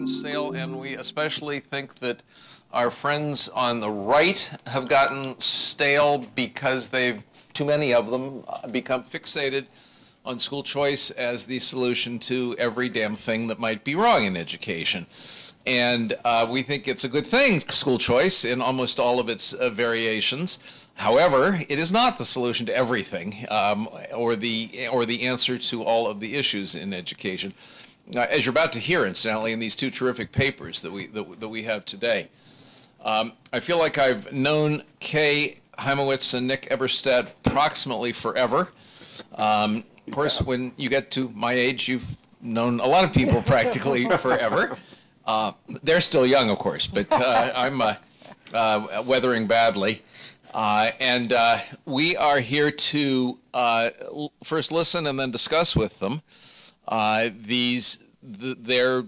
gotten stale, and we especially think that our friends on the right have gotten stale because they've, too many of them, become fixated on school choice as the solution to every damn thing that might be wrong in education. And uh, we think it's a good thing, school choice, in almost all of its uh, variations. However, it is not the solution to everything um, or, the, or the answer to all of the issues in education. As you're about to hear, incidentally, in these two terrific papers that we, that, that we have today. Um, I feel like I've known Kay Hymowitz and Nick Eberstadt approximately forever. Um, of course, when you get to my age, you've known a lot of people practically forever. Uh, they're still young, of course, but uh, I'm uh, uh weathering badly. Uh, and uh, we are here to first listen and then discuss with them these th their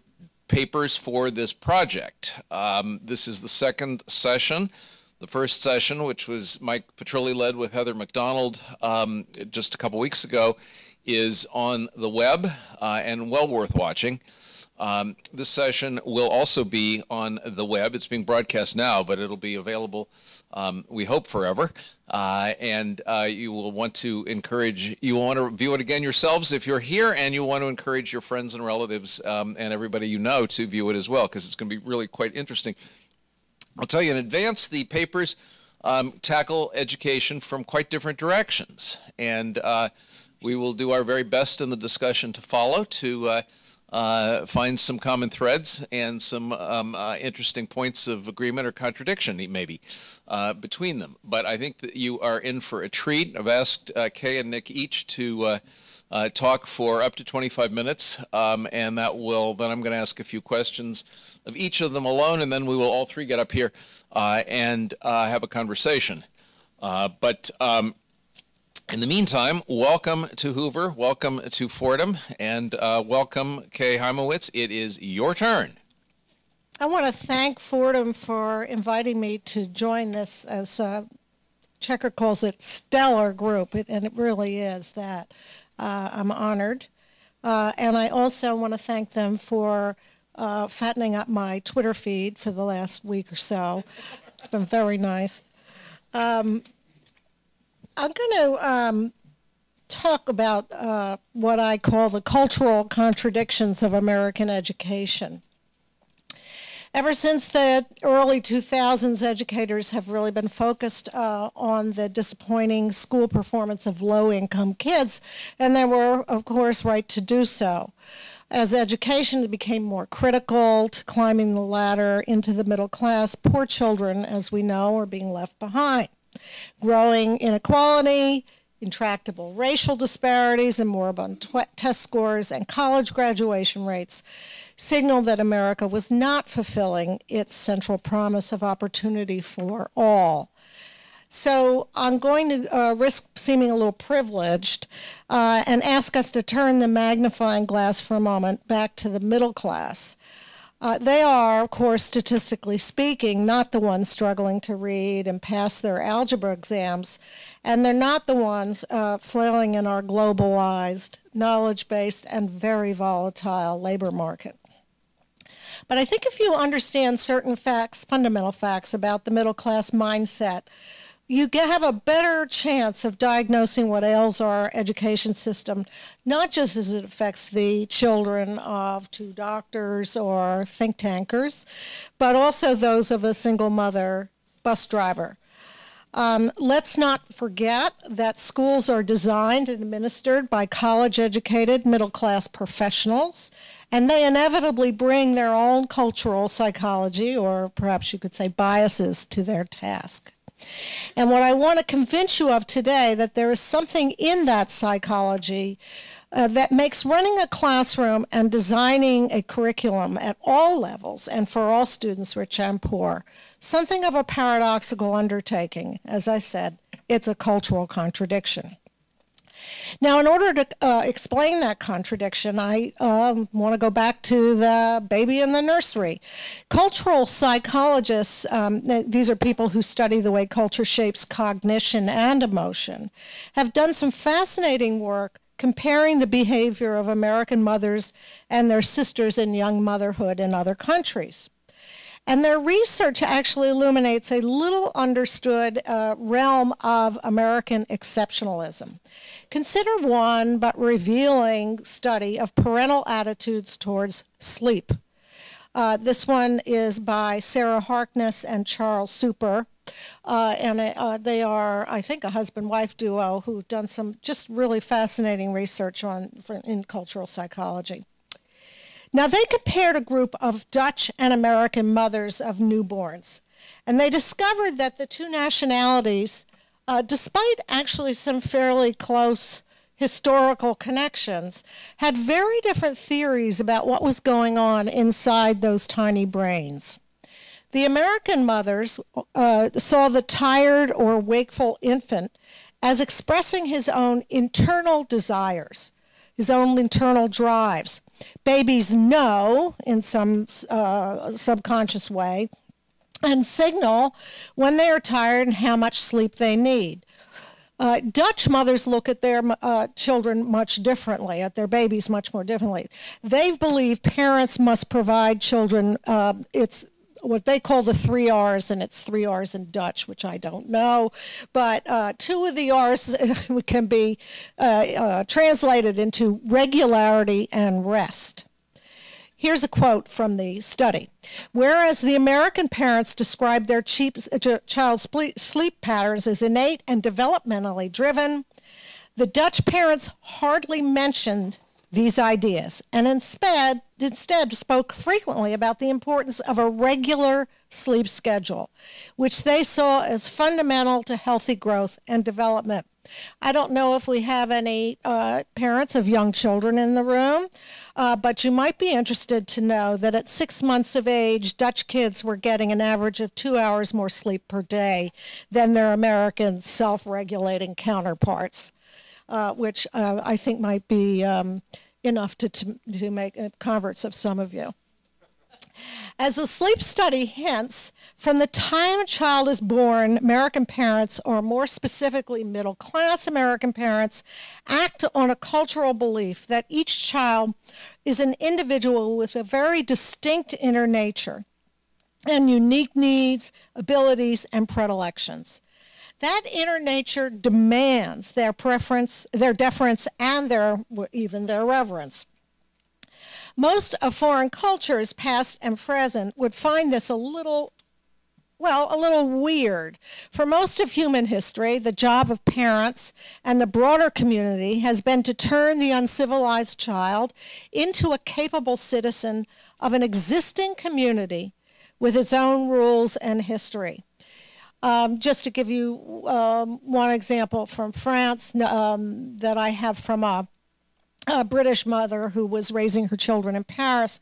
papers for this project. Um, this is the second session. The first session, which was Mike Petrilli led with Heather Mac Donald um, just a couple weeks ago, is on the web uh, and well worth watching. Um, this session will also be on the web. It's being broadcast now, but it'll be available, um, we hope, forever. Uh, and uh, you will want to encourage, you will want to view it again yourselves if you're here, and you want to encourage your friends and relatives um, and everybody you know to view it as well, because it's going to be really quite interesting. I'll tell you in advance, the papers um, tackle education from quite different directions. And uh, we will do our very best in the discussion to follow to uh, uh, find some common threads and some um, uh, interesting points of agreement or contradiction, maybe, uh, between them. But I think that you are in for a treat. I've asked uh, Kay and Nick each to uh, talk for up to 25 minutes, um, and that will, then I'm going to ask a few questions of each of them alone, and then we will all three get up here and have a conversation. but um, in the meantime, welcome to Hoover, welcome to Fordham, and uh, welcome Kay Hymowitz. It is your turn. I want to thank Fordham for inviting me to join this, as uh, Checker calls it, stellar group, it, and it really is that. Uh, I'm honored. Uh, and I also want to thank them for uh, fattening up my Twitter feed for the last week or so. It's been very nice. Um, I'm going to um, talk about uh, what I call the cultural contradictions of American education. Ever since the early 2000s, educators have really been focused uh, on the disappointing school performance of low-income kids, and they were, of course, right to do so. As education became more critical to climbing the ladder into the middle class, poor children, as we know, are being left behind growing inequality, intractable racial disparities, and moribund test scores and college graduation rates signal that America was not fulfilling its central promise of opportunity for all. So I'm going to uh, risk seeming a little privileged uh, and ask us to turn the magnifying glass for a moment back to the middle class. Uh, they are, of course, statistically speaking, not the ones struggling to read and pass their algebra exams, and they're not the ones uh, flailing in our globalized, knowledge-based, and very volatile labor market. But I think if you understand certain facts, fundamental facts about the middle class mindset, you have a better chance of diagnosing what ails our education system, not just as it affects the children of two doctors or think tankers, but also those of a single mother bus driver. Um, let's not forget that schools are designed and administered by college educated middle class professionals, and they inevitably bring their own cultural psychology, or perhaps you could say biases, to their task. And what I want to convince you of today that there is something in that psychology uh, that makes running a classroom and designing a curriculum at all levels and for all students, rich and poor, something of a paradoxical undertaking. As I said, it's a cultural contradiction. Now, in order to uh, explain that contradiction, I um, want to go back to the baby in the nursery. Cultural psychologists, um, these are people who study the way culture shapes cognition and emotion, have done some fascinating work comparing the behavior of American mothers and their sisters in young motherhood in other countries. And their research actually illuminates a little understood uh, realm of American exceptionalism. Consider one but revealing study of parental attitudes towards sleep. Uh, this one is by Sarah Harkness and Charles Super. Uh, and uh, they are, I think, a husband-wife duo who've done some just really fascinating research on for, in cultural psychology. Now, they compared a group of Dutch and American mothers of newborns, and they discovered that the two nationalities, uh, despite actually some fairly close historical connections, had very different theories about what was going on inside those tiny brains. The American mothers uh, saw the tired or wakeful infant as expressing his own internal desires, his own internal drives babies know in some uh, subconscious way and signal when they are tired and how much sleep they need. Uh, Dutch mothers look at their uh, children much differently, at their babies much more differently. They believe parents must provide children uh, it's what they call the three R's, and it's three R's in Dutch, which I don't know. But uh, two of the R's can be uh, uh, translated into regularity and rest. Here's a quote from the study. Whereas the American parents describe their uh, child's sleep patterns as innate and developmentally driven, the Dutch parents hardly mentioned these ideas and instead, instead spoke frequently about the importance of a regular sleep schedule, which they saw as fundamental to healthy growth and development. I don't know if we have any uh, parents of young children in the room, uh, but you might be interested to know that at six months of age, Dutch kids were getting an average of two hours more sleep per day than their American self regulating counterparts uh, which uh, I think might be um, enough to, to, to make uh, converts of some of you. As the sleep study hints, from the time a child is born, American parents, or more specifically middle class American parents, act on a cultural belief that each child is an individual with a very distinct inner nature and unique needs, abilities, and predilections that inner nature demands their preference, their deference, and their even their reverence. Most of foreign cultures, past and present, would find this a little well, a little weird. For most of human history, the job of parents and the broader community has been to turn the uncivilized child into a capable citizen of an existing community with its own rules and history. Um, just to give you um, one example from France um, that I have from a, a, British mother who was raising her children in Paris,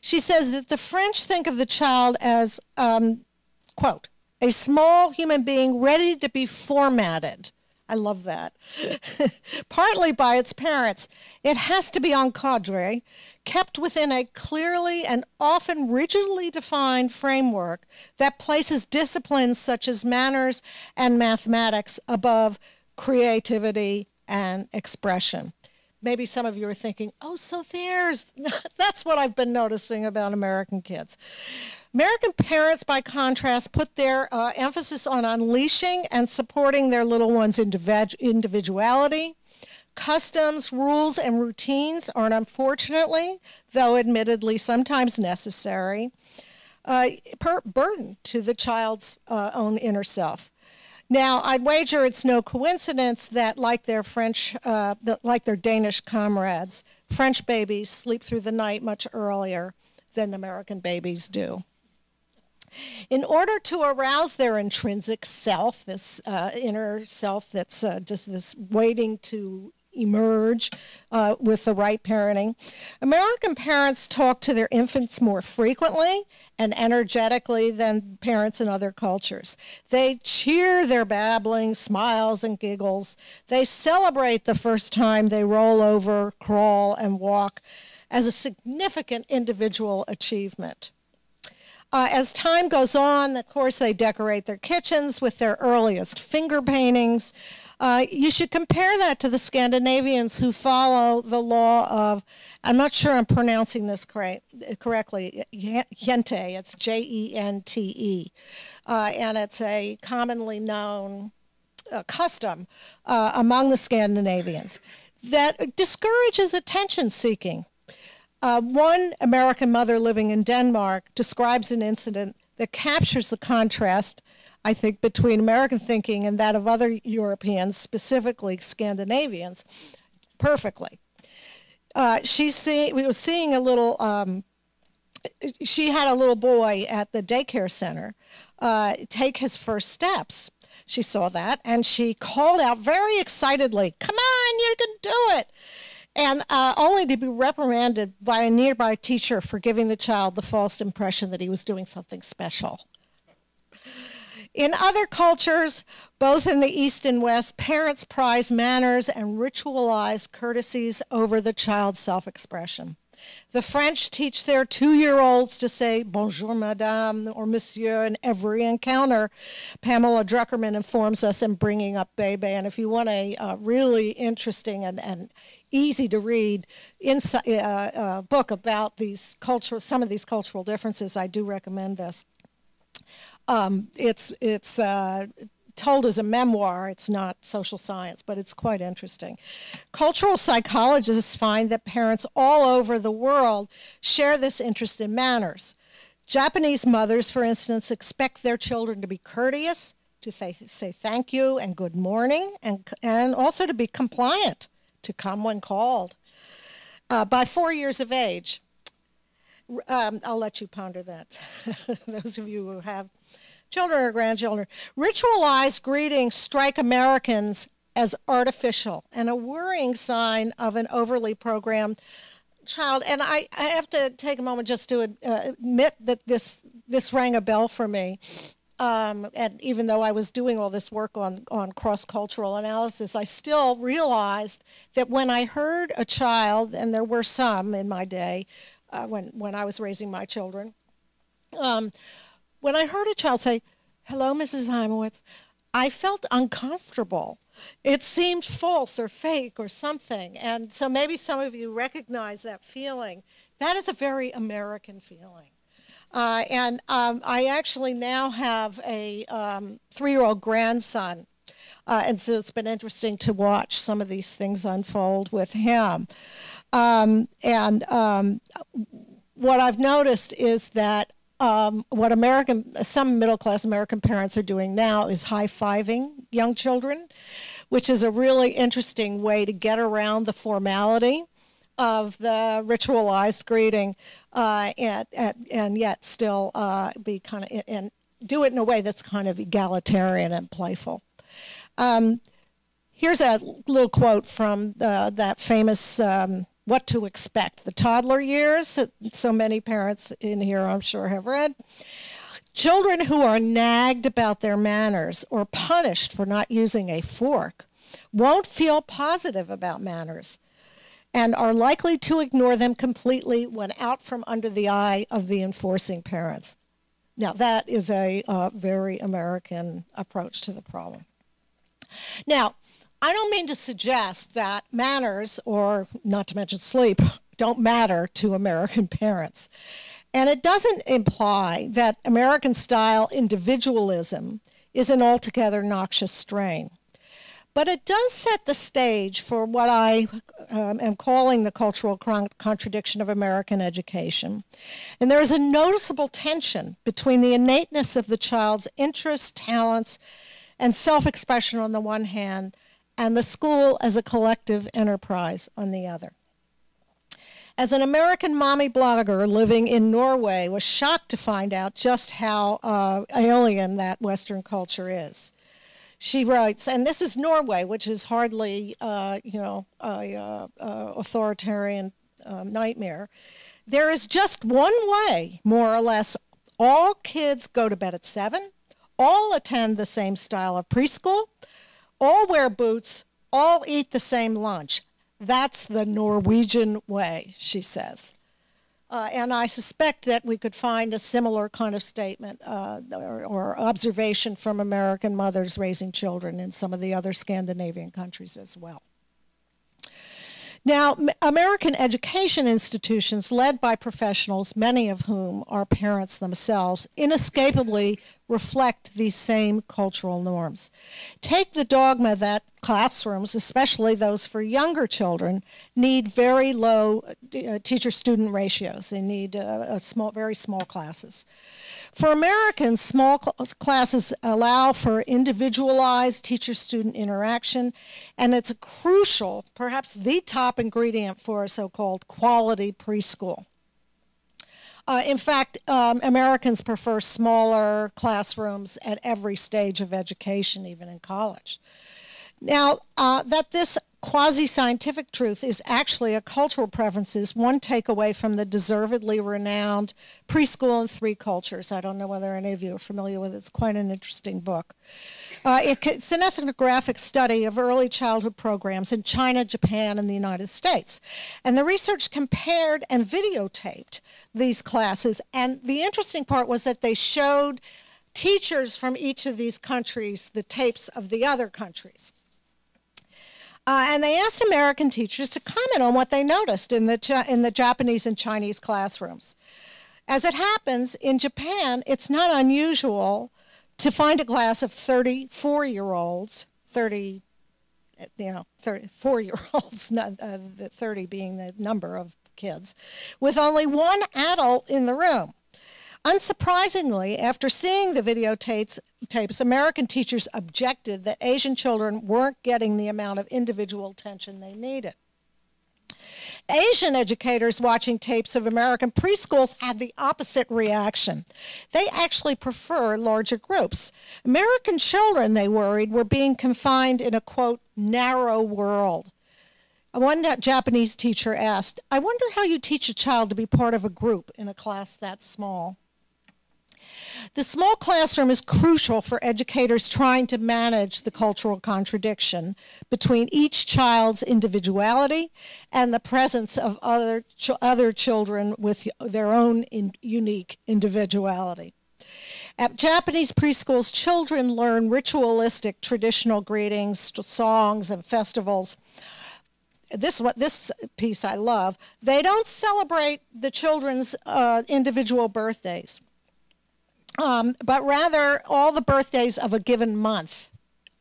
she says that the French think of the child as, um, quote, a small human being ready to be formatted. I love that. Partly by its parents. It has to be en cadre, kept within a clearly and often rigidly defined framework that places disciplines such as manners and mathematics above creativity and expression. Maybe some of you are thinking, oh, so there's, that's what I've been noticing about American kids. American parents, by contrast, put their uh, emphasis on unleashing and supporting their little ones' individuality Customs, rules, and routines aren't unfortunately, though admittedly sometimes necessary, uh, burden to the child's uh, own inner self. Now, I'd wager it's no coincidence that, like their French, uh, like their Danish comrades, French babies sleep through the night much earlier than American babies do. In order to arouse their intrinsic self, this uh, inner self that's uh, just this waiting to emerge uh, with the right parenting. American parents talk to their infants more frequently and energetically than parents in other cultures. They cheer their babbling, smiles, and giggles. They celebrate the first time they roll over, crawl, and walk as a significant individual achievement. Uh, as time goes on, of course, they decorate their kitchens with their earliest finger paintings. Uh, you should compare that to the Scandinavians who follow the law of, I'm not sure I'm pronouncing this correct, correctly, Gente, it's J E N T E. Uh, and it's a commonly known uh, custom uh, among the Scandinavians that discourages attention seeking. Uh, one American mother living in Denmark describes an incident that captures the contrast, I think, between American thinking and that of other Europeans, specifically Scandinavians, perfectly. Uh, she's see, seeing a little, um, she had a little boy at the daycare center uh, take his first steps. She saw that and she called out very excitedly, Come on, you can do it and uh, only to be reprimanded by a nearby teacher for giving the child the false impression that he was doing something special. In other cultures, both in the East and West, parents prize manners and ritualized courtesies over the child's self expression. The French teach their two year olds to say bonjour, madame, or monsieur in every encounter. Pamela Druckerman informs us in Bringing Up Bebe. And if you want a uh, really interesting and, and easy to read uh, uh, book about these cultural, some of these cultural differences, I do recommend this. Um, it's it's uh, told as a memoir. It's not social science, but it's quite interesting. Cultural psychologists find that parents all over the world share this interest in manners. Japanese mothers, for instance, expect their children to be courteous, to say, say thank you and good morning, and, and also to be compliant to come when called. Uh, by four years of age, um, I'll let you ponder that, those of you who have children or grandchildren. Ritualized greetings strike Americans as artificial and a worrying sign of an overly programmed child. And I, I have to take a moment just to uh, admit that this, this rang a bell for me. Um, and even though I was doing all this work on, on cross cultural analysis, I still realized that when I heard a child, and there were some in my day uh, when, when I was raising my children, um, when I heard a child say, Hello, Mrs. Hymowitz, I felt uncomfortable. It seemed false or fake or something. And so maybe some of you recognize that feeling. That is a very American feeling. Uh, and um, I actually now have a um, three year old grandson. Uh, and so it's been interesting to watch some of these things unfold with him. Um, and um, what I've noticed is that um, what American, some middle class American parents are doing now is high fiving young children, which is a really interesting way to get around the formality of the ritualized greeting uh, and, and, yet still uh, be kind of and do it in a way that's kind of egalitarian and playful. Um, here's a little quote from the, that famous um, What to Expect, the toddler years. So many parents in here, I'm sure, have read. Children who are nagged about their manners or punished for not using a fork won't feel positive about manners and are likely to ignore them completely when out from under the eye of the enforcing parents. Now, that is a uh, very American approach to the problem. Now, I don't mean to suggest that manners, or not to mention sleep, don't matter to American parents. And it doesn't imply that American style individualism is an altogether noxious strain. But it does set the stage for what I um, am calling the cultural contradiction of American education. And there is a noticeable tension between the innateness of the child's interests, talents, and self expression on the one hand, and the school as a collective enterprise on the other. As an American mommy blogger living in Norway was shocked to find out just how uh, alien that Western culture is she writes, and this is Norway, which is hardly, uh, you know, a uh, uh, authoritarian um, nightmare. There is just one way, more or less. All kids go to bed at seven. All attend the same style of preschool. All wear boots. All eat the same lunch. That's the Norwegian way, she says. Uh, and I suspect that we could find a similar kind of statement uh, or, or, observation from American mothers raising children in some of the other Scandinavian countries as well. Now, American education institutions led by professionals, many of whom are parents themselves, inescapably reflect these same cultural norms. Take the dogma that classrooms, especially those for younger children, need very low uh, teacher-student ratios. They need uh, small, very small classes. For Americans, small cl classes allow for individualized teacher-student interaction, and it's a crucial, perhaps the top ingredient for a so-called quality preschool. Uh, in fact, um, Americans prefer smaller classrooms at every stage of education, even in college. Now, uh, that this quasi-scientific truth is actually a cultural preference is one takeaway from the deservedly renowned preschool in three cultures. I don't know whether any of you are familiar with it. It's quite an interesting book. Uh, it, it's an ethnographic study of early childhood programs in china japan and the united states. And the research compared and videotaped these classes. And the interesting part was that they showed teachers from each of these countries the tapes of the other countries uh, and they asked American teachers to comment on what they noticed in the, in the Japanese and Chinese classrooms. As it happens, in Japan, it's not unusual to find a class of 34 year olds, 30, you know, 34 year olds, uh, 30 being the number of kids, with only one adult in the room. Unsurprisingly, after seeing the videotapes, tapes, American teachers objected that Asian children weren't getting the amount of individual attention they needed. Asian educators watching tapes of American preschools had the opposite reaction. They actually prefer larger groups. American children, they worried, were being confined in a quote, narrow world. One Japanese teacher asked, I wonder how you teach a child to be part of a group in a class that small. The small classroom is crucial for educators trying to manage the cultural contradiction between each child's individuality and the presence of other, ch other children with their own in unique individuality. At Japanese preschools, children learn ritualistic traditional greetings, songs, and festivals this what this piece I love. They don't celebrate the children's uh, individual birthdays um, but rather all the birthdays of a given month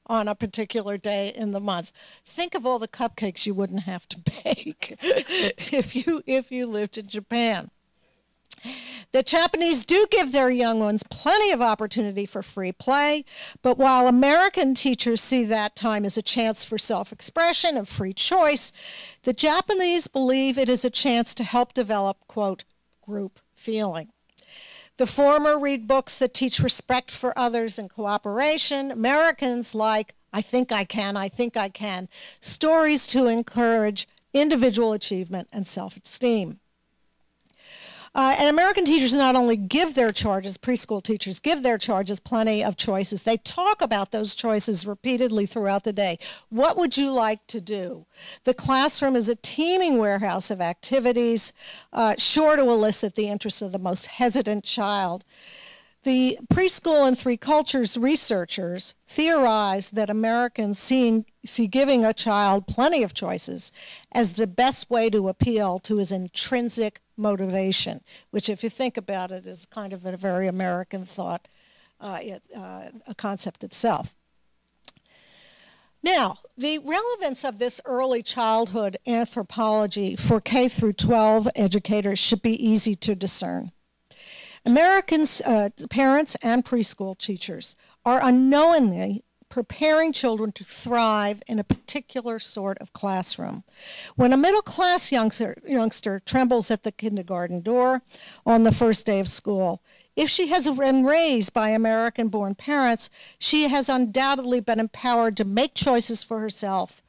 on a particular day in the month. Think of all the cupcakes you wouldn't have to bake if you if you lived in Japan. The Japanese do give their young ones plenty of opportunity for free play, but while American teachers see that time as a chance for self-expression and free choice, the Japanese believe it is a chance to help develop, quote, group feeling. The former read books that teach respect for others and cooperation. Americans like I Think I Can, I Think I Can, stories to encourage individual achievement and self-esteem. Uh, and American teachers not only give their charges, preschool teachers give their charges plenty of choices. They talk about those choices repeatedly throughout the day. What would you like to do? The classroom is a teeming warehouse of activities, uh, sure to elicit the interest of the most hesitant child. The preschool and three cultures researchers theorize that Americans seeing, see giving a child plenty of choices as the best way to appeal to his intrinsic motivation, which, if you think about it, is kind of a very American thought, uh, it, uh, a concept itself. Now, the relevance of this early childhood anthropology for K through 12 educators should be easy to discern. Americans, uh, parents and preschool teachers are unknowingly preparing children to thrive in a particular sort of classroom. When a middle class youngster, youngster trembles at the kindergarten door on the first day of school, if she has been raised by American born parents, she has undoubtedly been empowered to make choices for herself,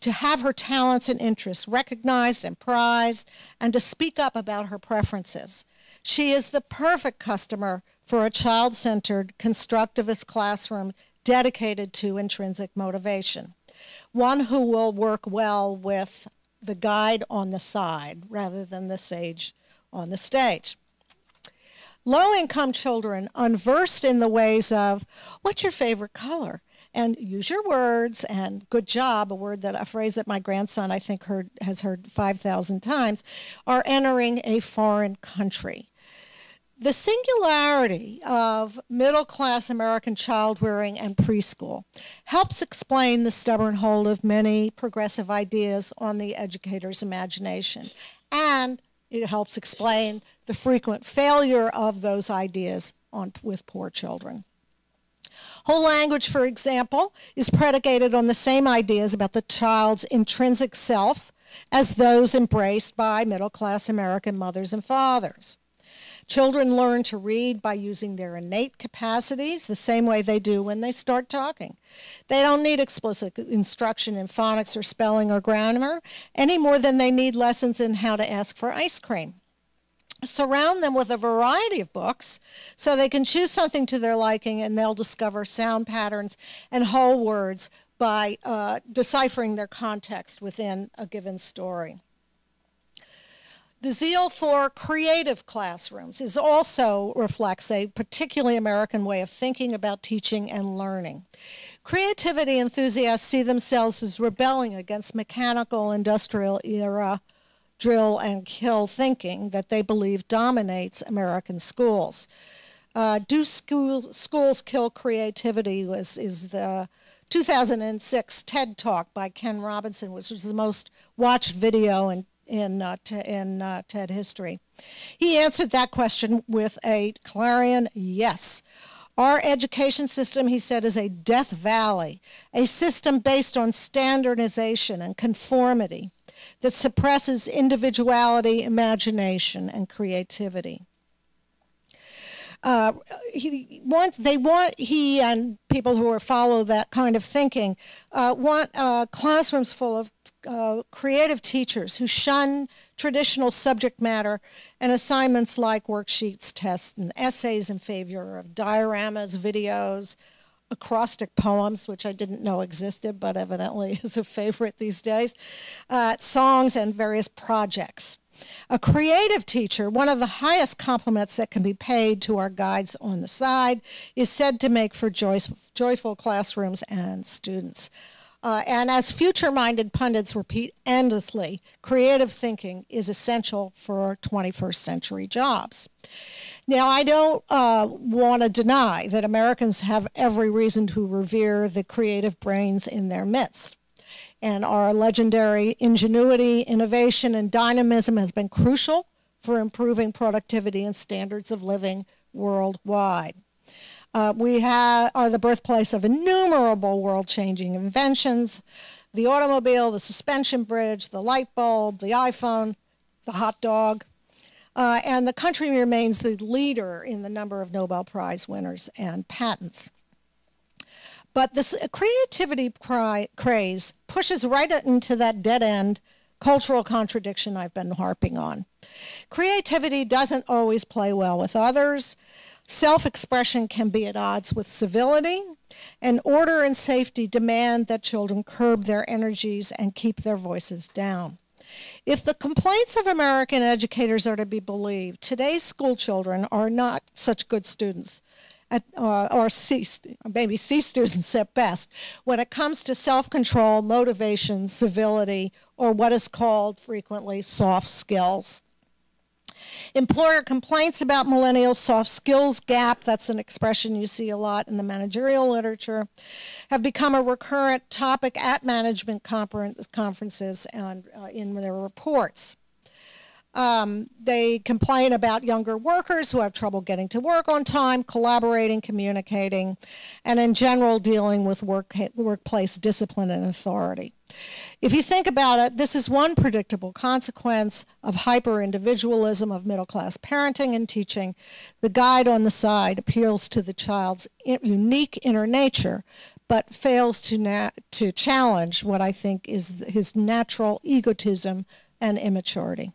to have her talents and interests recognized and prized, and to speak up about her preferences. She is the perfect customer for a child centered, constructivist classroom dedicated to intrinsic motivation. One who will work well with the guide on the side rather than the sage on the stage. Low income children, unversed in the ways of what's your favorite color? And use your words and good job, a word that a phrase that my grandson I think heard has heard 5,000 times, are entering a foreign country. The singularity of middle class American child rearing and preschool helps explain the stubborn hold of many progressive ideas on the educator's imagination. And it helps explain the frequent failure of those ideas on, with poor children. Whole language, for example, is predicated on the same ideas about the child's intrinsic self as those embraced by middle class American mothers and fathers. Children learn to read by using their innate capacities the same way they do when they start talking. They don't need explicit instruction in phonics or spelling or grammar any more than they need lessons in how to ask for ice cream. Surround them with a variety of books so they can choose something to their liking and they'll discover sound patterns and whole words by uh, deciphering their context within a given story. The zeal for creative classrooms is also reflects a particularly American way of thinking about teaching and learning. Creativity enthusiasts see themselves as rebelling against mechanical industrial era drill and kill thinking that they believe dominates American schools. Uh, Do school, Schools Kill Creativity was, is the 2006 TED Talk by Ken Robinson, which was the most watched video in in, uh, in uh, TED history. He answered that question with a clarion yes. Our education system, he said, is a death valley, a system based on standardization and conformity that suppresses individuality, imagination, and creativity. Uh, he wants they want he and people who are follow that kind of thinking uh, want uh, classrooms full of uh, creative teachers who shun traditional subject matter and assignments like worksheets, tests, and essays in favor of dioramas, videos, acrostic poems, which I didn't know existed, but evidently is a favorite these days, uh, songs, and various projects. A creative teacher, one of the highest compliments that can be paid to our guides on the side, is said to make for joyful classrooms and students. Uh, and as future minded pundits repeat endlessly, creative thinking is essential for 21st century jobs. Now, I don't uh, want to deny that Americans have every reason to revere the creative brains in their midst. And our legendary ingenuity, innovation, and dynamism has been crucial for improving productivity and standards of living worldwide. Uh, we have, are the birthplace of innumerable world changing inventions the automobile, the suspension bridge, the light bulb, the iPhone, the hot dog. Uh, and the country remains the leader in the number of Nobel Prize winners and patents. But this creativity cry, craze pushes right into that dead end cultural contradiction I've been harping on. Creativity doesn't always play well with others. Self expression can be at odds with civility, and order and safety demand that children curb their energies and keep their voices down. If the complaints of American educators are to be believed, today's school children are not such good students. At, uh, or C, maybe C students at best, when it comes to self control, motivation, civility, or what is called frequently soft skills. Employer complaints about millennials' soft skills gap, that's an expression you see a lot in the managerial literature, have become a recurrent topic at management conferences and uh, in their reports. Um, they complain about younger workers who have trouble getting to work on time, collaborating, communicating, and in general dealing with work, workplace discipline and authority. If you think about it, this is one predictable consequence of hyper individualism of middle class parenting and teaching. The guide on the side appeals to the child's unique inner nature, but fails to, to challenge what I think is his natural egotism and immaturity.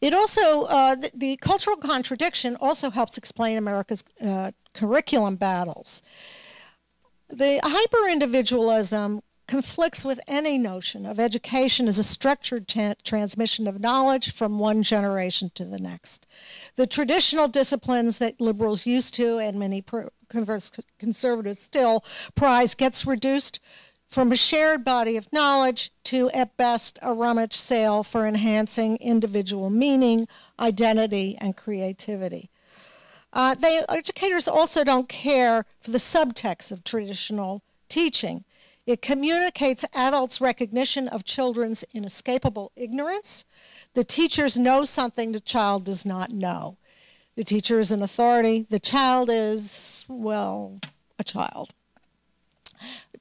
It also, uh, the, the, cultural contradiction also helps explain America's uh, curriculum battles. The hyper individualism conflicts with any notion of education as a structured transmission of knowledge from one generation to the next. The traditional disciplines that liberals used to, and many conservatives still prize, gets reduced from a shared body of knowledge to, at best, a rummage sale for enhancing individual meaning, identity, and creativity. Uh, they, educators also don't care for the subtext of traditional teaching. It communicates adults' recognition of children's inescapable ignorance. The teachers know something the child does not know. The teacher is an authority. The child is, well, a child.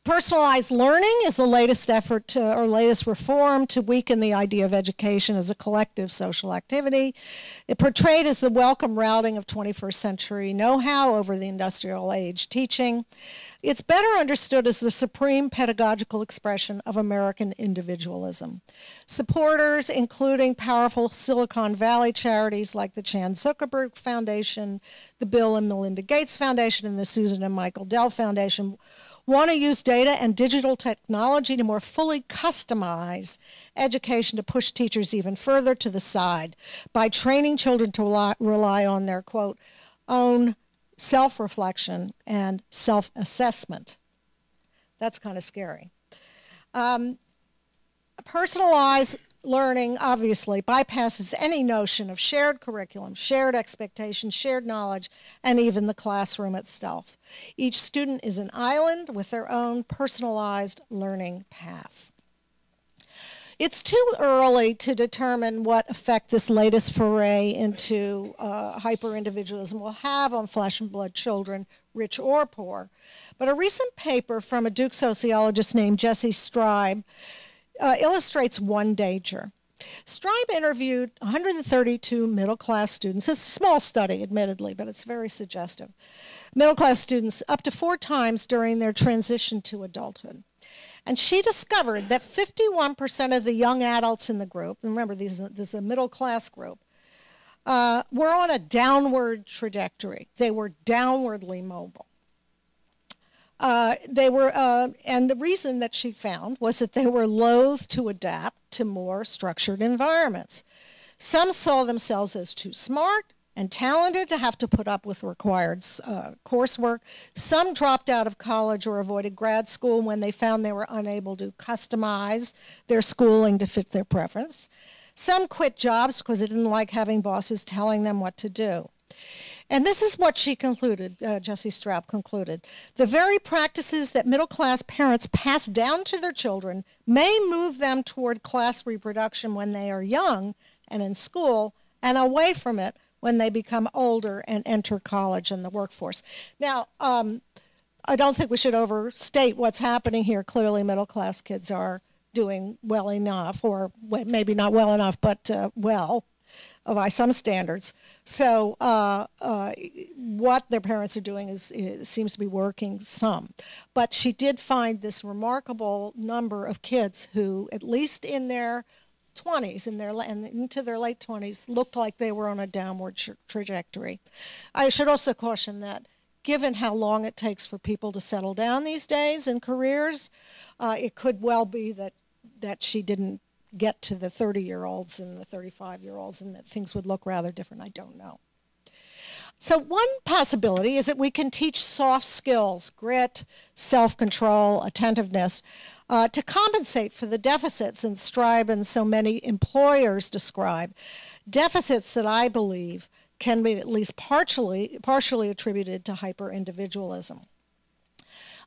Personalized learning is the latest effort to, or latest reform to weaken the idea of education as a collective social activity. It portrayed as the welcome routing of 21st century know-how over the industrial age teaching. It's better understood as the supreme pedagogical expression of American individualism. Supporters, including powerful Silicon Valley charities like the Chan Zuckerberg Foundation, the Bill and Melinda Gates Foundation, and the Susan and Michael Dell Foundation, want to use data and digital technology to more fully customize education to push teachers even further to the side by training children to rely, on their, quote, own self reflection and self assessment. That's kind of scary. Um, personalized learning obviously bypasses any notion of shared curriculum, shared expectations, shared knowledge, and even the classroom itself. Each student is an island with their own personalized learning path. It's too early to determine what effect this latest foray into uh, hyper-individualism will have on flesh and blood children, rich or poor. But a recent paper from a Duke sociologist named Jessi Streib uh, illustrates one danger. Streib interviewed 132 middle class students. It's a small study, admittedly, but it's very suggestive. Middle class students up to four times during their transition to adulthood. And she discovered that 51% of the young adults in the group, remember, this is a middle class group, uh, were on a downward trajectory. They were downwardly mobile. Uh, they were, uh, and the reason that she found was that they were loath to adapt to more structured environments. Some saw themselves as too smart and talented to have to put up with required uh, coursework. Some dropped out of college or avoided grad school when they found they were unable to customize their schooling to fit their preference. Some quit jobs because they didn't like having bosses telling them what to do. And this is what she concluded, uh, Jessi Streib concluded. The very practices that middle class parents pass down to their children may move them toward class reproduction when they are young and in school and away from it when they become older and enter college and the workforce. Now, um, I don't think we should overstate what's happening here. Clearly, middle class kids are doing well enough, or maybe not well enough, but uh, well by some standards. So uh, uh, what their parents are doing is, is, seems to be working some. But she did find this remarkable number of kids who, at least in their 20s, in their and into their late 20s, looked like they were on a downward tra trajectory. I should also caution that given how long it takes for people to settle down these days in careers, uh, it could well be that that she didn't get to the 30 year olds and the 35 year olds and that things would look rather different. I don't know. So, one possibility is that we can teach soft skills, grit, self control, attentiveness, uh, to compensate for the deficits and Streib and so many employers describe. Deficits that I believe can be at least partially, partially attributed to hyper individualism.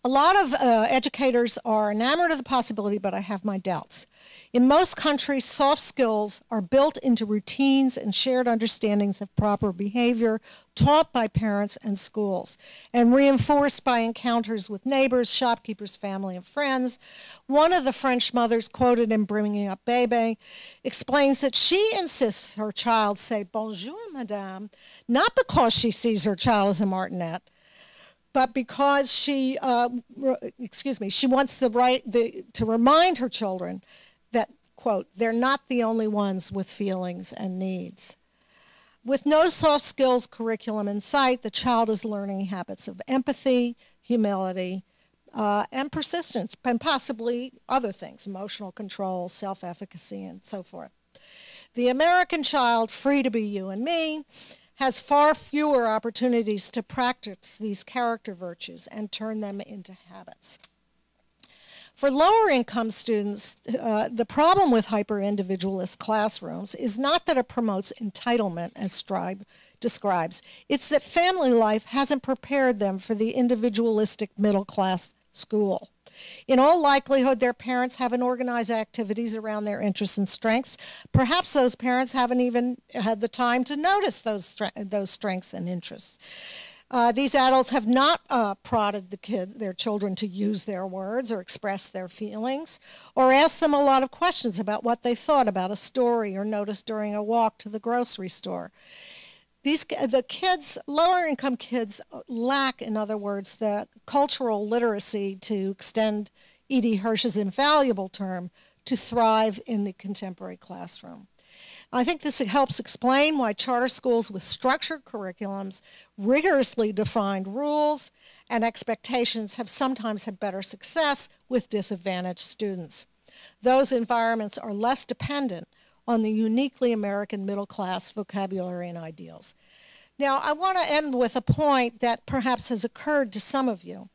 A lot of uh, educators are enamored of the possibility, but I have my doubts. In most countries, soft skills are built into routines and shared understandings of proper behavior taught by parents and schools and reinforced by encounters with neighbors, shopkeepers, family, and friends. One of the French mothers quoted in Bringing Up Bebe explains that she insists her child say bonjour, madame, not because she sees her child as a martinet, but because she, uh, excuse me, she wants the right the, to remind her children that, quote, they're not the only ones with feelings and needs. With no soft skills curriculum in sight, the child is learning habits of empathy, humility, uh, and persistence, and possibly other things, emotional control, self efficacy, and so forth. The American child, free to be you and me, has far fewer opportunities to practice these character virtues and turn them into habits. For lower income students, uh, the problem with hyper individualist classrooms is not that it promotes entitlement, as Streib describes, it's that family life hasn't prepared them for the individualistic middle class school. In all likelihood, their parents haven't organized activities around their interests and strengths. Perhaps those parents haven't even had the time to notice those, those strengths and interests. Uh, these adults have not uh, prodded the kid, their children to use their words or express their feelings, or asked them a lot of questions about what they thought about a story or noticed during a walk to the grocery store. These the kids, lower income kids, uh, lack, in other words, the cultural literacy to extend E.D. Hirsch's invaluable term to thrive in the contemporary classroom. I think this helps explain why charter schools with structured curriculums, rigorously defined rules, and expectations have sometimes had better success with disadvantaged students. Those environments are less dependent on the uniquely American middle class vocabulary and ideals. Now, I want to end with a point that perhaps has occurred to some of you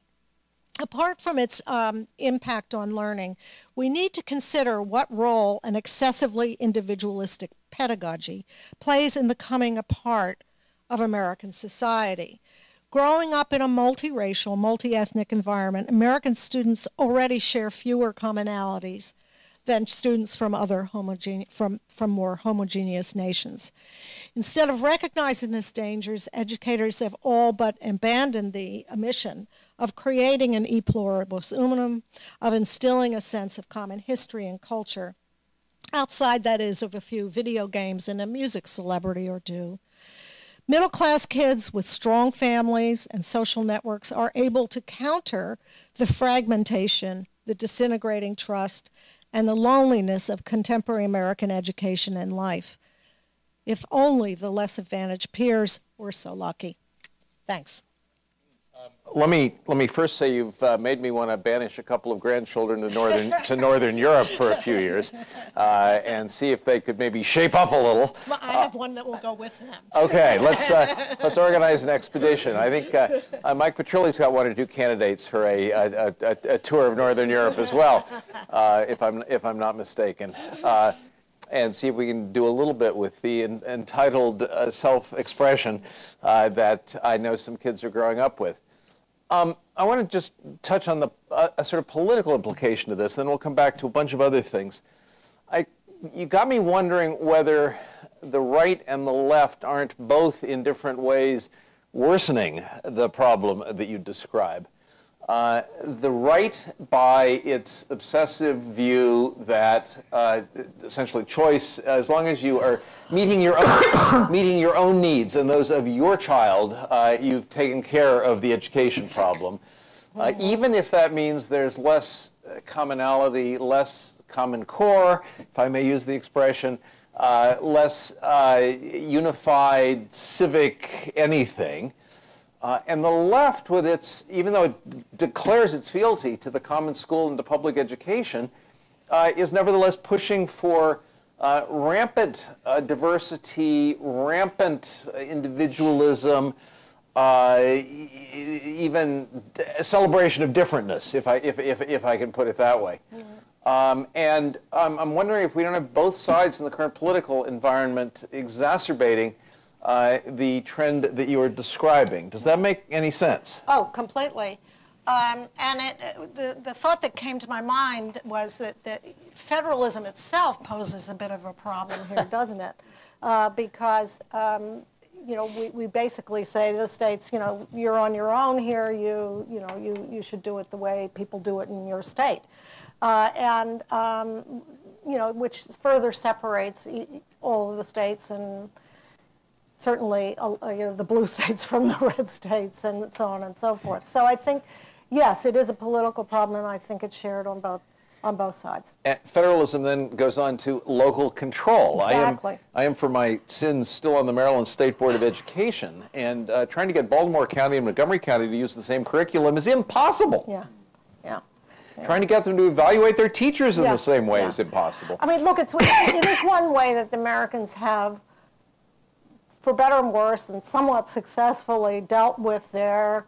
apart from its um, impact on learning, we need to consider what role an excessively individualistic pedagogy plays in the coming apart of American society. Growing up in a multiracial, multi-ethnic environment, American students already share fewer commonalities than students from other homogene- from, from more homogeneous nations. Instead of recognizing these dangers, educators have all but abandoned the mission of creating an e pluribus unum, of instilling a sense of common history and culture, outside, that is, of a few video games and a music celebrity or two. Middle class kids with strong families and social networks are able to counter the fragmentation, the disintegrating trust, and the loneliness of contemporary American education and life. If only the less advantaged peers were so lucky. Thanks. Let me let me first say you've uh, made me want to banish a couple of grandchildren to northern to northern Europe for a few years, uh, and see if they could maybe shape up a little. Well, I have uh, one that will go with them. Okay, let's uh, let's organize an expedition. I think uh, uh, Mike Petrilli's got one or two candidates for a a, a, a tour of northern Europe as well, if I'm if I'm not mistaken and see if we can do a little bit with the en entitled uh, self-expression uh, that I know some kids are growing up with. Um, I want to just touch on the uh, a sort of political implication of this, then we'll come back to a bunch of other things. I, you got me wondering whether the right and the left aren't both in different ways worsening the problem that you describe. Uh, the right, by its obsessive view that uh, essentially choice, as long as you are meeting your own, meeting your own needs and those of your child, uh, you've taken care of the education problem. Uh, even if that means there's less commonality, less common core, if I may use the expression, uh, less unified civic anything. Uh, and the left, with its, even though it declares its fealty to the common school and to public education, uh, is nevertheless pushing for uh, rampant uh, diversity, rampant individualism, uh, even celebration of differentness, if I, if, if, if I can put it that way. Mm -hmm. um, and um, I'm wondering if we don't have both sides in the current political environment exacerbating uh, the trend that you are describing. Does that make any sense? Oh, completely. Um, and it, the, the thought that came to my mind was that, that federalism itself poses a bit of a problem here, doesn't it? Uh, because, um, you know, we, we basically say to the states, you know, you're on your own here, you, you know, you, you should do it the way people do it in your state. Uh, and, um, you know, which further separates all of the states and certainly uh, you know, the blue states from the red states and so on and so forth. So I think, yes, it is a political problem, and I think it's shared on both on both sides. And federalism then goes on to local control. Exactly. I am, I am for my sins still on the Maryland State Board of Education, and uh, trying to get Baltimore County and Montgomery County to use the same curriculum is impossible. Yeah. Yeah. Trying to get them to evaluate their teachers in Yeah, the same way yeah. is impossible. I mean, look, it's, it is one way that the Americans have, for better and worse, and somewhat successfully dealt with their,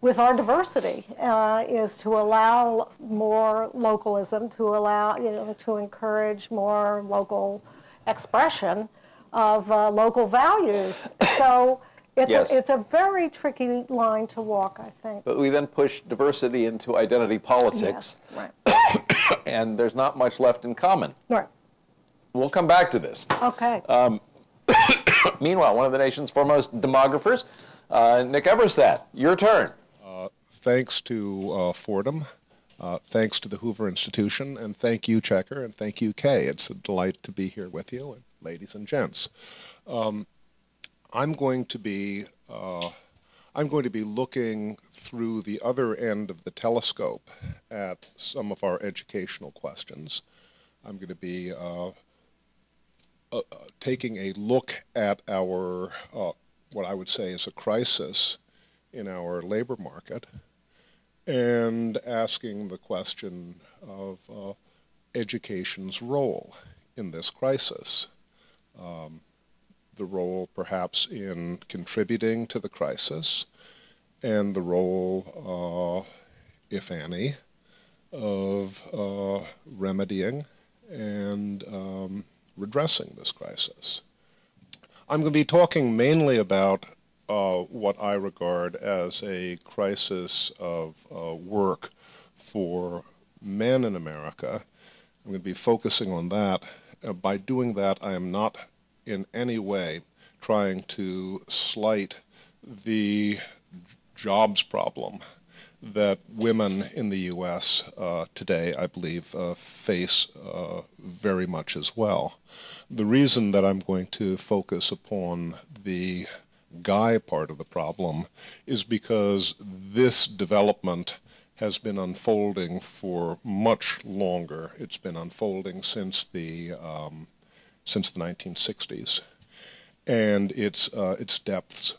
with our diversity, uh, is to allow more localism, to allow, you know, to encourage more local expression of uh, local values. So it's, Yes. a, it's a very tricky line to walk, I think. But we then push diversity into identity politics, Yes, right, and there's not much left in common. right, We'll come back to this. okay. Meanwhile, one of the nation's foremost demographers, uh, Nick Eberstadt, your turn. thanks to uh, Fordham, uh, thanks to the Hoover Institution, and thank you, Checker, and thank you, Kay. It's a delight to be here with you, and ladies and gents. Um, I'm going to be uh, I'm going to be looking through the other end of the telescope at some of our educational questions. I'm going to be uh, taking a look at our uh, what I would say is a crisis in our labor market and asking the question of uh, education's role in this crisis. Um, the role perhaps in contributing to the crisis and the role, uh, if any, of uh, remedying and um, redressing this crisis. I'm going to be talking mainly about uh, what I regard as a crisis of uh, work for men in America. I'm going to be focusing on that. Uh, by doing that, I am not in any way trying to slight the jobs problem that women in the U.S. Uh, today, I believe, uh, face uh, very much as well. The reason that I'm going to focus upon the guy part of the problem is because this development has been unfolding for much longer. It's been unfolding since the um, since the 1960s, and its uh, its depths,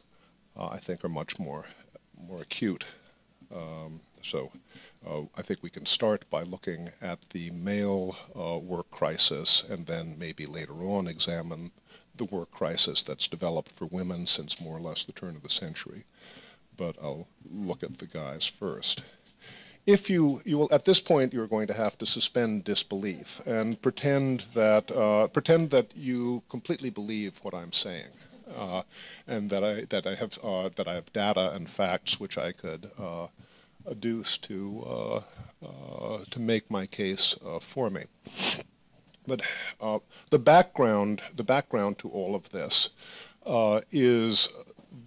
uh, I think, are much more more acute. Um, so. Uh, I think we can start by looking at the male uh, work crisis and then maybe later on examine the work crisis that's developed for women since more or less the turn of the century. But I'll look at the guys first. If you, you will, at this point, you're going to have to suspend disbelief and pretend that, uh, pretend that you completely believe what I'm saying. Uh, and that I, that, I have, uh, that I have data and facts which I could uh, adduce to, uh, uh, to make my case for me. But the background, the background to all of this is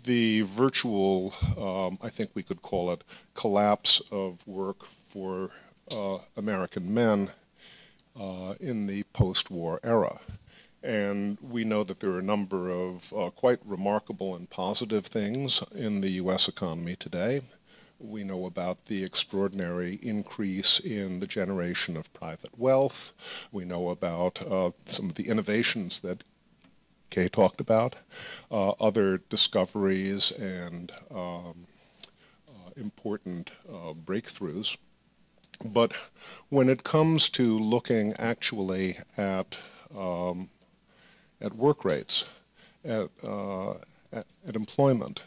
the virtual, um, I think we could call it, collapse of work for American men in the post-war era. And we know that there are a number of uh, quite remarkable and positive things in the U.S. economy today. We know about the extraordinary increase in the generation of private wealth. We know about uh, some of the innovations that Kay talked about, uh, other discoveries and um, uh, important uh, breakthroughs. But when it comes to looking actually at, um, at work rates, at, uh, at, at employment,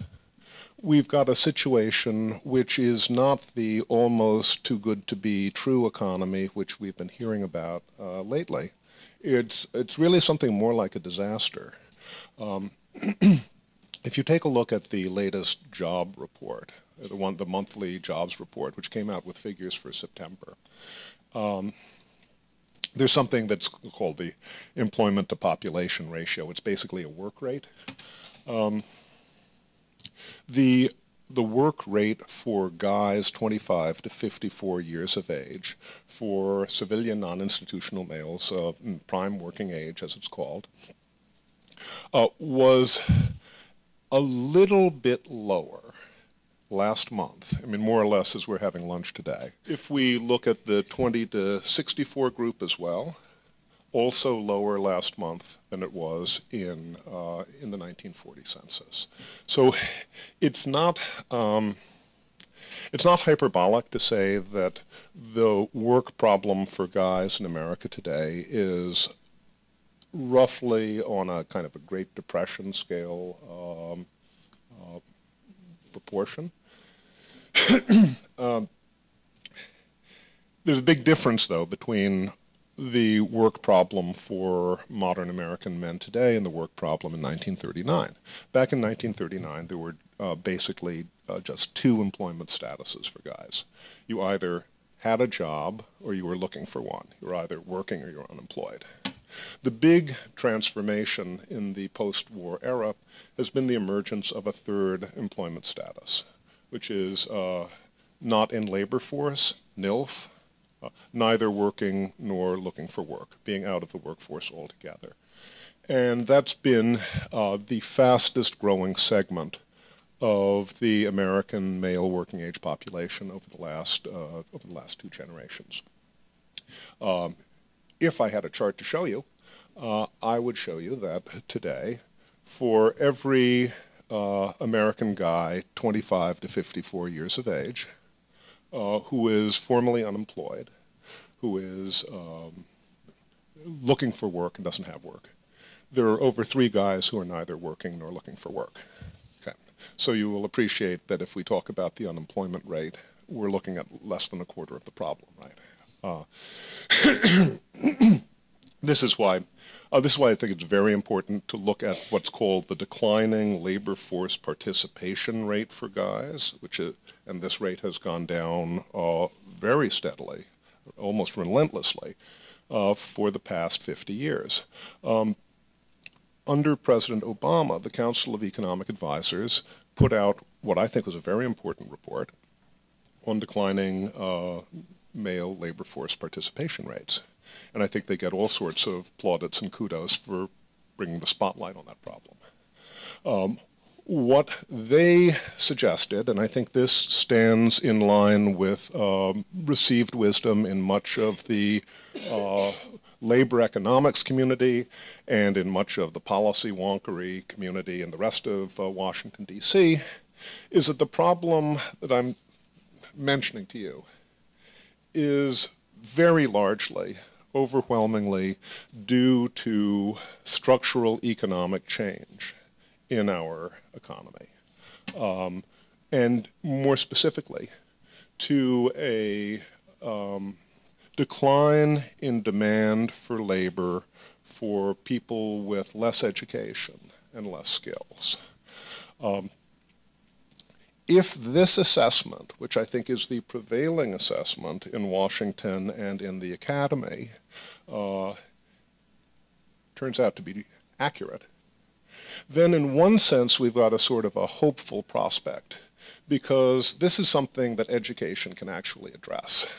we've got a situation which is not the almost too good to be true economy which we've been hearing about uh, lately. It's, it's really something more like a disaster. Um, if you take a look at the latest job report, the one, the monthly jobs report, which came out with figures for September, um, there's something that's called the employment to population ratio. It's basically a work rate. Um, the the work rate for guys 25 to 54 years of age, for civilian non-institutional males, uh, prime working age as it's called, uh, was a little bit lower last month. I mean, more or less as we're having lunch today. If we look at the 20 to 64 group as well, also lower last month than it was in, uh, in the 1940 census. So it's not, um, it's not hyperbolic to say that the work problem for guys in America today is roughly on a kind of a Great Depression scale um, uh, proportion. um, there's a big difference, though, between the work problem for modern American men today and the work problem in 1939. Back in 1939, there were uh, basically uh, just two employment statuses for guys. You either had a job or you were looking for one. You were either working or you were unemployed. The big transformation in the post-war era has been the emergence of a third employment status, which is uh, not in labor force, NILF, uh, neither working nor looking for work, being out of the workforce altogether. And that's been uh, the fastest growing segment of the American male working age population over the last, uh, over the last two generations. Um, if I had a chart to show you, uh, I would show you that today, for every uh, American guy 25 to 54 years of age, uh, who is formally unemployed, who is um, looking for work and doesn't have work. There are over three guys who are neither working nor looking for work. Okay. So you will appreciate that if we talk about the unemployment rate, we're looking at less than a quarter of the problem, right? Uh, this is why uh, this is why I think it's very important to look at what's called the declining labor force participation rate for guys, which is, and this rate has gone down uh, very steadily, almost relentlessly, uh, for the past 50 years. Um, under President Obama, the Council of Economic Advisors put out what I think was a very important report on declining uh, male labor force participation rates. And I think they get all sorts of plaudits and kudos for bringing the spotlight on that problem. Um, what they suggested, and I think this stands in line with um, received wisdom in much of the uh, labor economics community and in much of the policy wonkery community in the rest of uh, Washington, D.C., is that the problem that I'm mentioning to you is very largely overwhelmingly due to structural economic change in our economy. Um, and more specifically, to a um, decline in demand for labor for people with less education and less skills. Um, if this assessment, which I think is the prevailing assessment in Washington and in the academy, uh, turns out to be accurate, then in one sense we've got a sort of a hopeful prospect because this is something that education can actually address.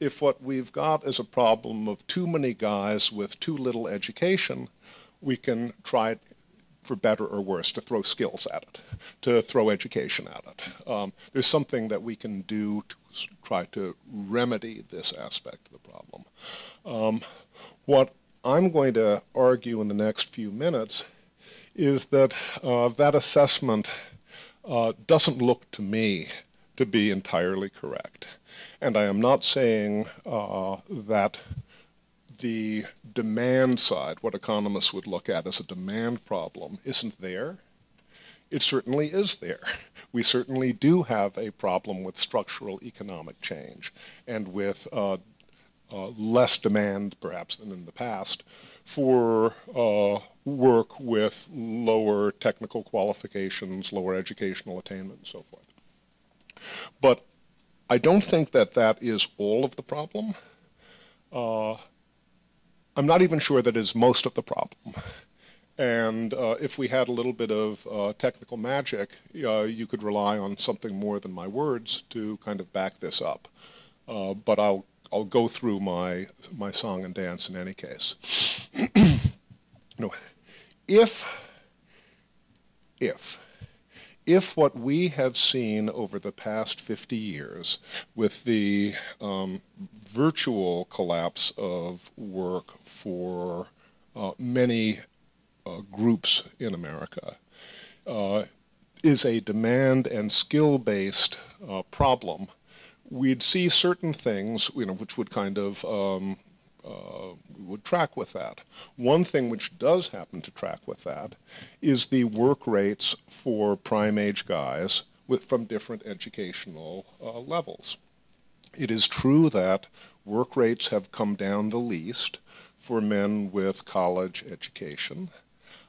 If what we've got is a problem of too many guys with too little education, we can try for better or worse, to throw skills at it, to throw education at it. Um, there's something that we can do to try to remedy this aspect of the problem. Um, what I'm going to argue in the next few minutes is that uh, that assessment uh, doesn't look to me to be entirely correct. And I am not saying uh, that the demand side, what economists would look at as a demand problem, isn't there. It certainly is there. We certainly do have a problem with structural economic change and with uh, uh, less demand, perhaps, than in the past for uh, work with lower technical qualifications, lower educational attainment, and so forth. But I don't think that that is all of the problem. Uh, I'm not even sure that is most of the problem. And uh, if we had a little bit of uh, technical magic, uh, you could rely on something more than my words to kind of back this up. Uh, but I'll, I'll go through my, my song and dance in any case. no, if, if if what we have seen over the past 50 years with the um, virtual collapse of work for uh, many uh, groups in America, uh, is a demand and skill-based uh, problem, we'd see certain things, you know, which would kind of um, uh, would track with that. One thing which does happen to track with that is the work rates for prime age guys with, from different educational uh, levels. It is true that work rates have come down the least for men with college education.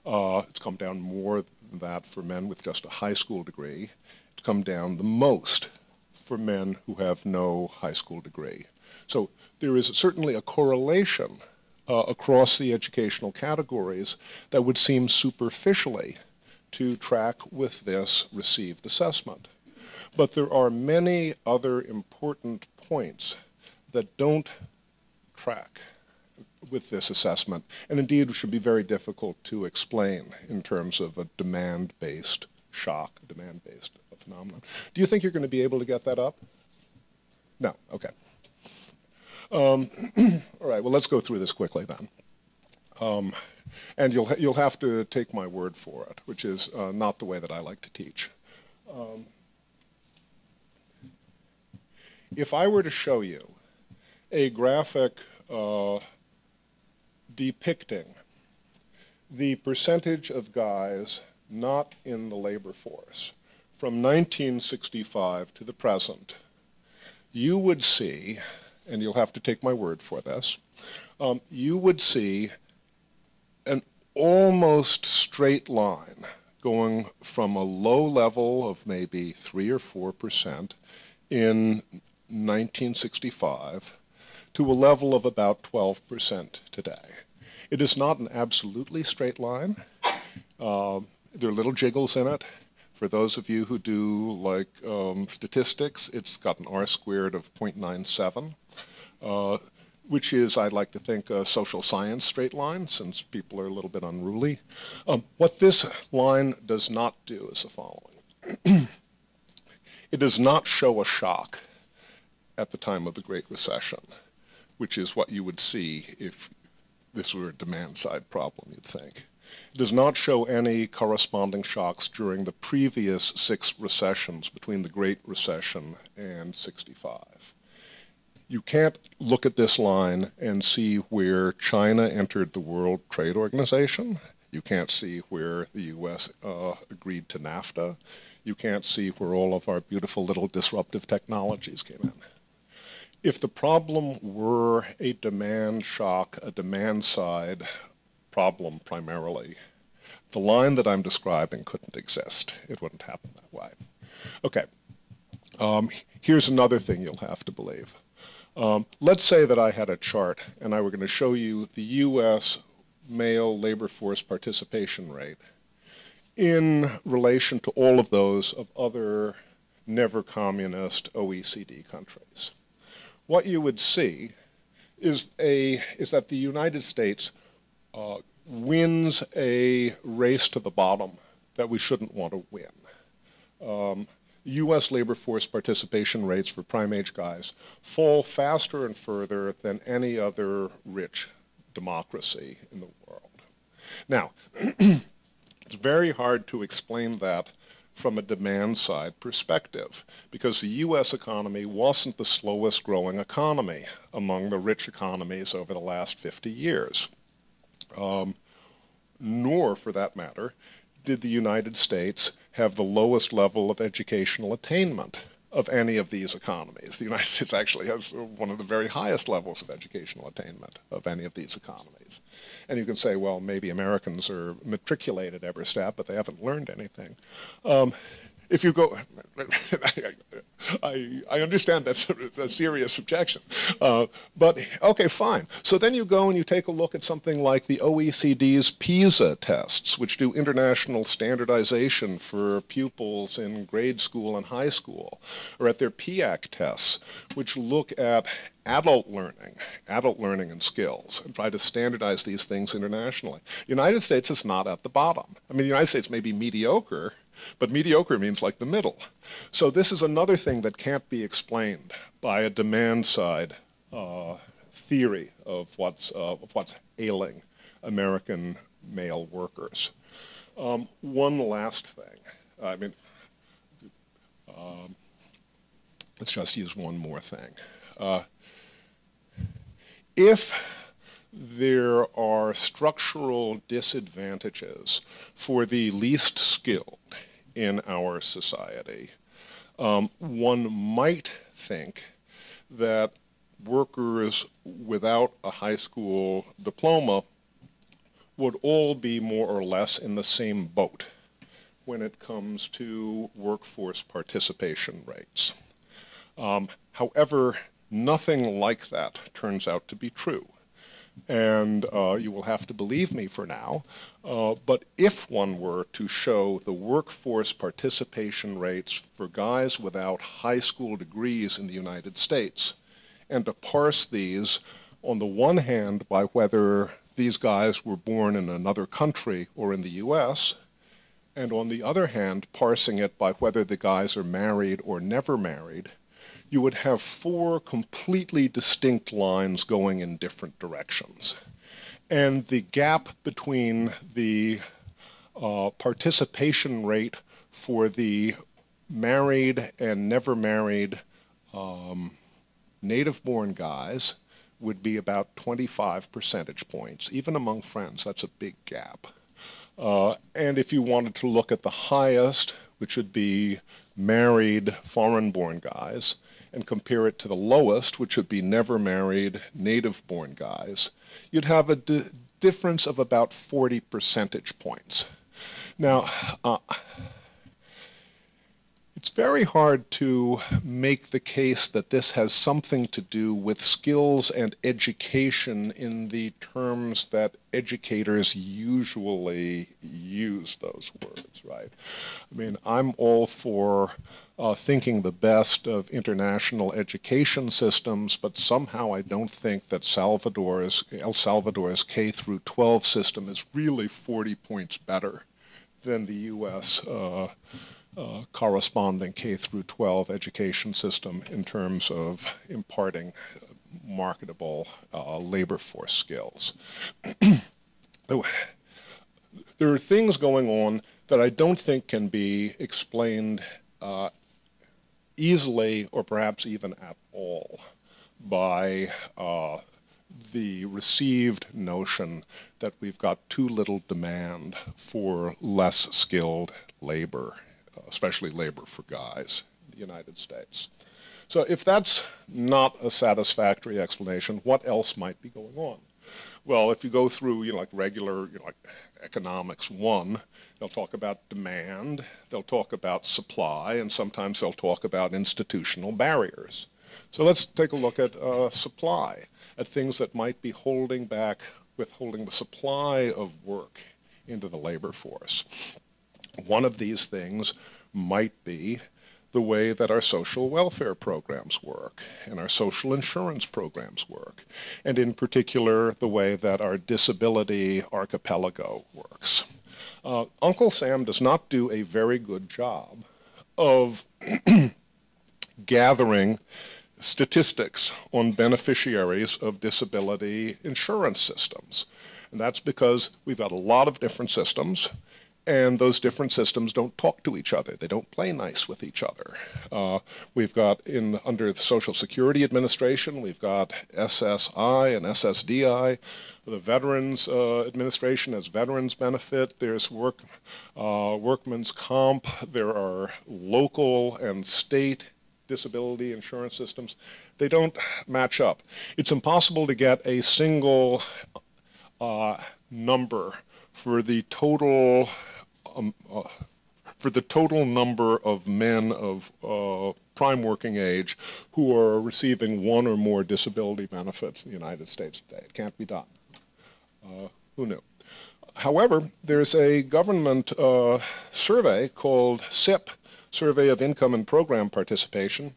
Uh, it's come down more than that for men with just a high school degree. It's come down the most for men who have no high school degree. So there is certainly a correlation uh, across the educational categories that would seem superficially to track with this received assessment. But there are many other important points that don't track with this assessment, and indeed should be very difficult to explain in terms of a demand-based shock, demand-based phenomenon. Do you think you're going to be able to get that up? No, okay. Um, all right, well, let's go through this quickly then. Um, and you'll, you'll have to take my word for it, which is uh, not the way that I like to teach. Um, if I were to show you a graphic uh, depicting the percentage of guys not in the labor force from 1965 to the present, you would see, and you'll have to take my word for this, um, you would see an almost straight line going from a low level of maybe 3 or 4 percent in 1965 to a level of about 12 percent today. It is not an absolutely straight line. Uh, there are little jiggles in it. For those of you who do like um, statistics, it's got an R squared of 0.97, uh, which is, I'd like to think, a social science straight line, since people are a little bit unruly. Um, what this line does not do is the following. it does not show a shock at the time of the Great Recession, which is what you would see if this were a demand-side problem, you'd think. It does not show any corresponding shocks during the previous six recessions between the Great Recession and 65. You can't look at this line and see where China entered the World Trade Organization. You can't see where the U.S. Uh, agreed to NAFTA. You can't see where all of our beautiful little disruptive technologies came in. If the problem were a demand shock, a demand side problem primarily, the line that I'm describing couldn't exist. It wouldn't happen that way. Okay, um, here's another thing you'll have to believe. Um, let's say that I had a chart and I were going to show you the U.S. male labor force participation rate in relation to all of those of other never communist OECD countries. What you would see is, a, is that the United States uh, wins a race to the bottom that we shouldn't want to win. Um, U.S. labor force participation rates for prime age guys fall faster and further than any other rich democracy in the world. Now, it's very hard to explain that from a demand side perspective because the U.S. economy wasn't the slowest growing economy among the rich economies over the last 50 years um, nor, for that matter, did the United States have the lowest level of educational attainment of any of these economies. The United States actually has one of the very highest levels of educational attainment of any of these economies. And you can say, well, maybe Americans are matriculated every step, but they haven't learned anything. Um, if you go, I, I understand that's a, serious objection. Uh, but, okay, fine. So then you go and you take a look at something like the OECD's PISA tests, which do international standardization for pupils in grade school and high school, or at their PIAAC tests, which look at adult learning, adult learning and skills, and try to standardize these things internationally. The United States is not at the bottom. I mean, the United States may be mediocre, but mediocre means like the middle. So this is another thing that can't be explained by a demand side uh, theory of what's, uh, of what's ailing American male workers. Um, one last thing. I mean, um, let's just use one more thing. Uh, if there are structural disadvantages for the least skilled in our society, um, one might think that workers without a high school diploma would all be more or less in the same boat when it comes to workforce participation rates. Um, however, nothing like that turns out to be true. And uh, you will have to believe me for now, uh, but if one were to show the workforce participation rates for guys without high school degrees in the United States, and to parse these on the one hand by whether these guys were born in another country or in the US, and on the other hand, parsing it by whether the guys are married or never married, you would have four completely distinct lines going in different directions. And the gap between the uh, participation rate for the married and never married um, native born guys would be about 25 percentage points. Even among friends, that's a big gap. Uh, and if you wanted to look at the highest, which would be married foreign-born guys, and compare it to the lowest, which would be never married native-born guys, you'd have a difference of about 40 percentage points. Now, uh, it's very hard to make the case that this has something to do with skills and education in the terms that educators usually use those words, right? I mean, I'm all for uh, thinking the best of international education systems, but somehow I don't think that Salvador's, El Salvador's K through 12 system is really 40 points better than the U.S. Uh, uh, corresponding K through 12 education system in terms of imparting marketable uh, labor force skills. there are things going on that I don't think can be explained uh, easily or perhaps even at all by uh, the received notion that we've got too little demand for less skilled labor especially labor for guys in the United States. So if that's not a satisfactory explanation, what else might be going on? Well, if you go through, you know, like regular, you know, like economics one, they'll talk about demand, they'll talk about supply, and sometimes they'll talk about institutional barriers. So let's take a look at uh, supply, at things that might be holding back, withholding the supply of work into the labor force. One of these things might be the way that our social welfare programs work and our social insurance programs work, and in particular, the way that our disability archipelago works. Uh, Uncle Sam does not do a very good job of gathering statistics on beneficiaries of disability insurance systems. And that's because we've got a lot of different systems and those different systems don't talk to each other. They don't play nice with each other. Uh, we've got in under the Social Security Administration, we've got SSI and SSDI. The Veterans uh, Administration has veterans benefit. There's work, uh, workman's comp. There are local and state disability insurance systems. They don't match up. It's impossible to get a single uh, number for the total um, uh, for the total number of men of uh, prime working age who are receiving one or more disability benefits in the United States today. It can't be done. Uh, who knew? However, there's a government uh, survey called SIPP, Survey of Income and Program Participation,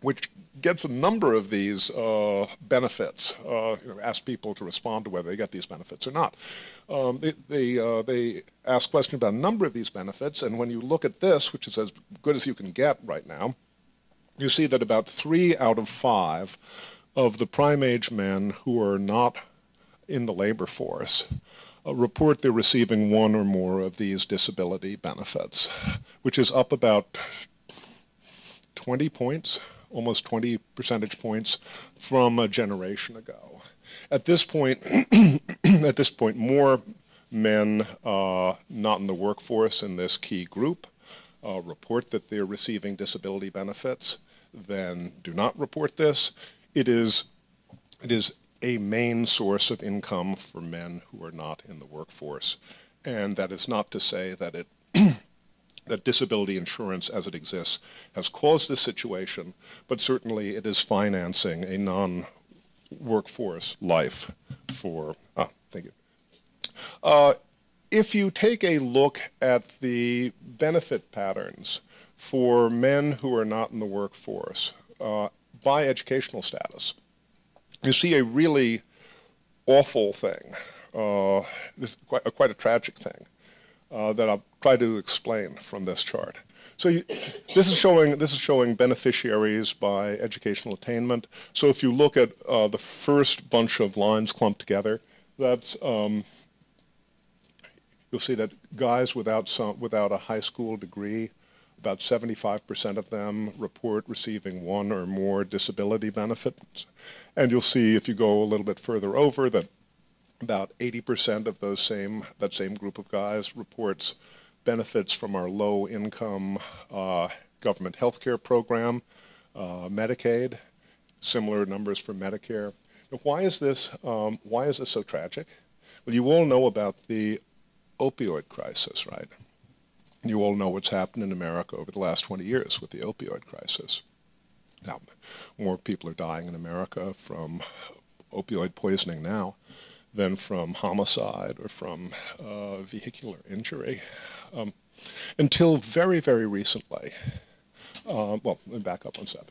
which gets a number of these uh, benefits, uh, you know, ask people to respond to whether they get these benefits or not. Um, they, they, uh, they ask questions about a number of these benefits, and when you look at this, which is as good as you can get right now, you see that about three out of five of the prime age men who are not in the labor force uh, report they're receiving one or more of these disability benefits, which is up about 20 points, almost 20 percentage points from a generation ago. At this point, at this point, more men uh, not in the workforce in this key group uh, report that they're receiving disability benefits than do not report this. It is, it is a main source of income for men who are not in the workforce. And that is not to say that it that disability insurance as it exists has caused this situation, but certainly it is financing a non-workforce life for, ah, thank you. Uh, if you take a look at the benefit patterns for men who are not in the workforce uh, by educational status, you see a really awful thing, uh, this quite, quite a tragic thing uh, that I'll try to explain from this chart. So you, this is showing this is showing beneficiaries by educational attainment. So if you look at uh, the first bunch of lines clumped together, that's um, you'll see that guys without some without a high school degree, about 75% of them report receiving one or more disability benefits. And you'll see if you go a little bit further over that about 80% of those same, that same group of guys reports benefits from our low income uh, government health care program, uh, Medicaid, similar numbers for Medicare. Now, why is this, um, why is this so tragic? Well, you all know about the opioid crisis, right? You all know what's happened in America over the last 20 years with the opioid crisis. Now, more people are dying in America from opioid poisoning now than from homicide or from uh, vehicular injury. Um, until very, very recently, uh, well, let me back up one step.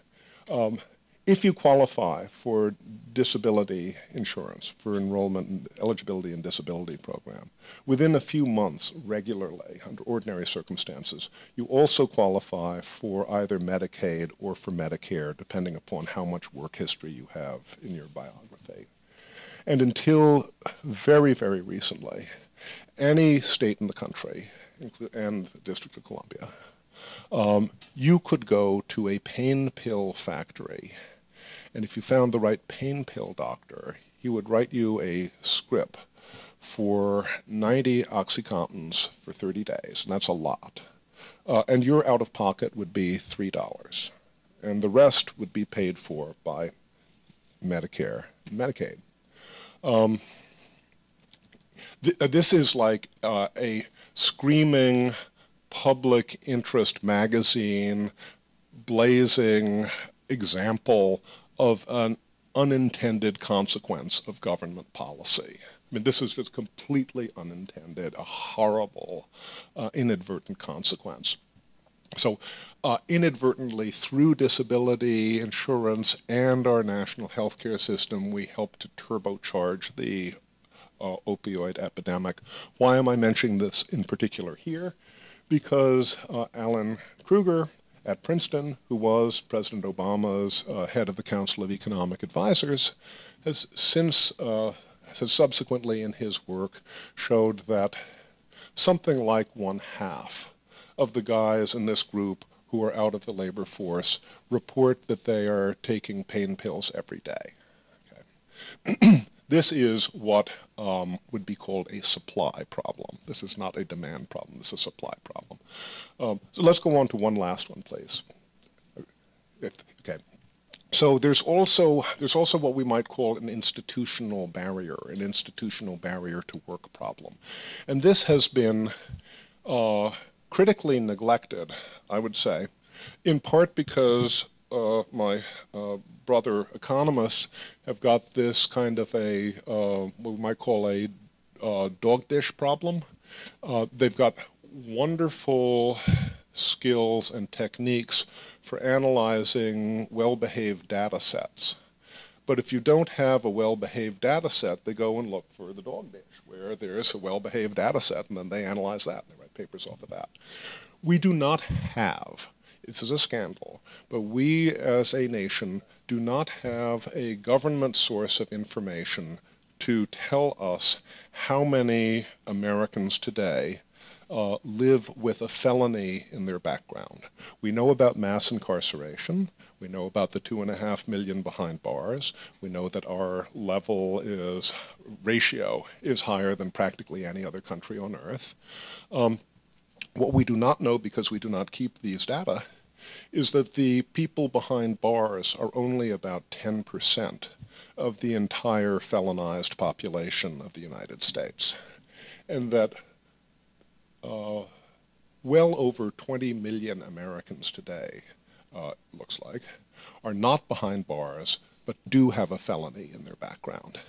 Um, if you qualify for disability insurance, for enrollment in eligibility and disability program, within a few months regularly, under ordinary circumstances, you also qualify for either Medicaid or for Medicare, depending upon how much work history you have in your biography. And until very, very recently, any state in the country, and the District of Columbia, um, you could go to a pain pill factory, and if you found the right pain pill doctor, he would write you a script for 90 Oxycontins for 30 days, and that's a lot. Uh, and your out-of-pocket would be $3, and the rest would be paid for by Medicare Medicaid. Um, th uh, this is like uh, a screaming public interest magazine blazing example of an unintended consequence of government policy. I mean, this is just completely unintended, a horrible, uh, inadvertent consequence. So uh, inadvertently, through disability insurance and our national healthcare system, we help to turbocharge the uh, opioid epidemic. Why am I mentioning this in particular here? Because uh, Alan Krueger at Princeton, who was President Obama's uh, head of the Council of Economic Advisors, has since, uh, has subsequently in his work showed that something like one half of the guys in this group who are out of the labor force report that they are taking pain pills every day. Okay. this is what um, would be called a supply problem. This is not a demand problem. This is a supply problem. Um, so let's go on to one last one, please. Okay. So there's also there's also what we might call an institutional barrier, an institutional barrier to work problem, and this has been uh, critically neglected, I would say, in part because uh, my uh, brother economists have got this kind of a, uh, what we might call a uh, dog dish problem. Uh, they've got wonderful skills and techniques for analyzing well-behaved data sets. But if you don't have a well-behaved data set, they go and look for the dog dish, where there's a well-behaved data set, and then they analyze that and they write papers off of that. We do not have, this is a scandal, but we as a nation do not have a government source of information to tell us how many Americans today uh, live with a felony in their background. We know about mass incarceration. We know about the two and a half million behind bars. We know that our level is ratio is higher than practically any other country on earth. Um, what we do not know because we do not keep these data is that the people behind bars are only about 10% of the entire felonized population of the United States. And that uh, well over 20 million Americans today, uh, looks like, are not behind bars, but do have a felony in their background.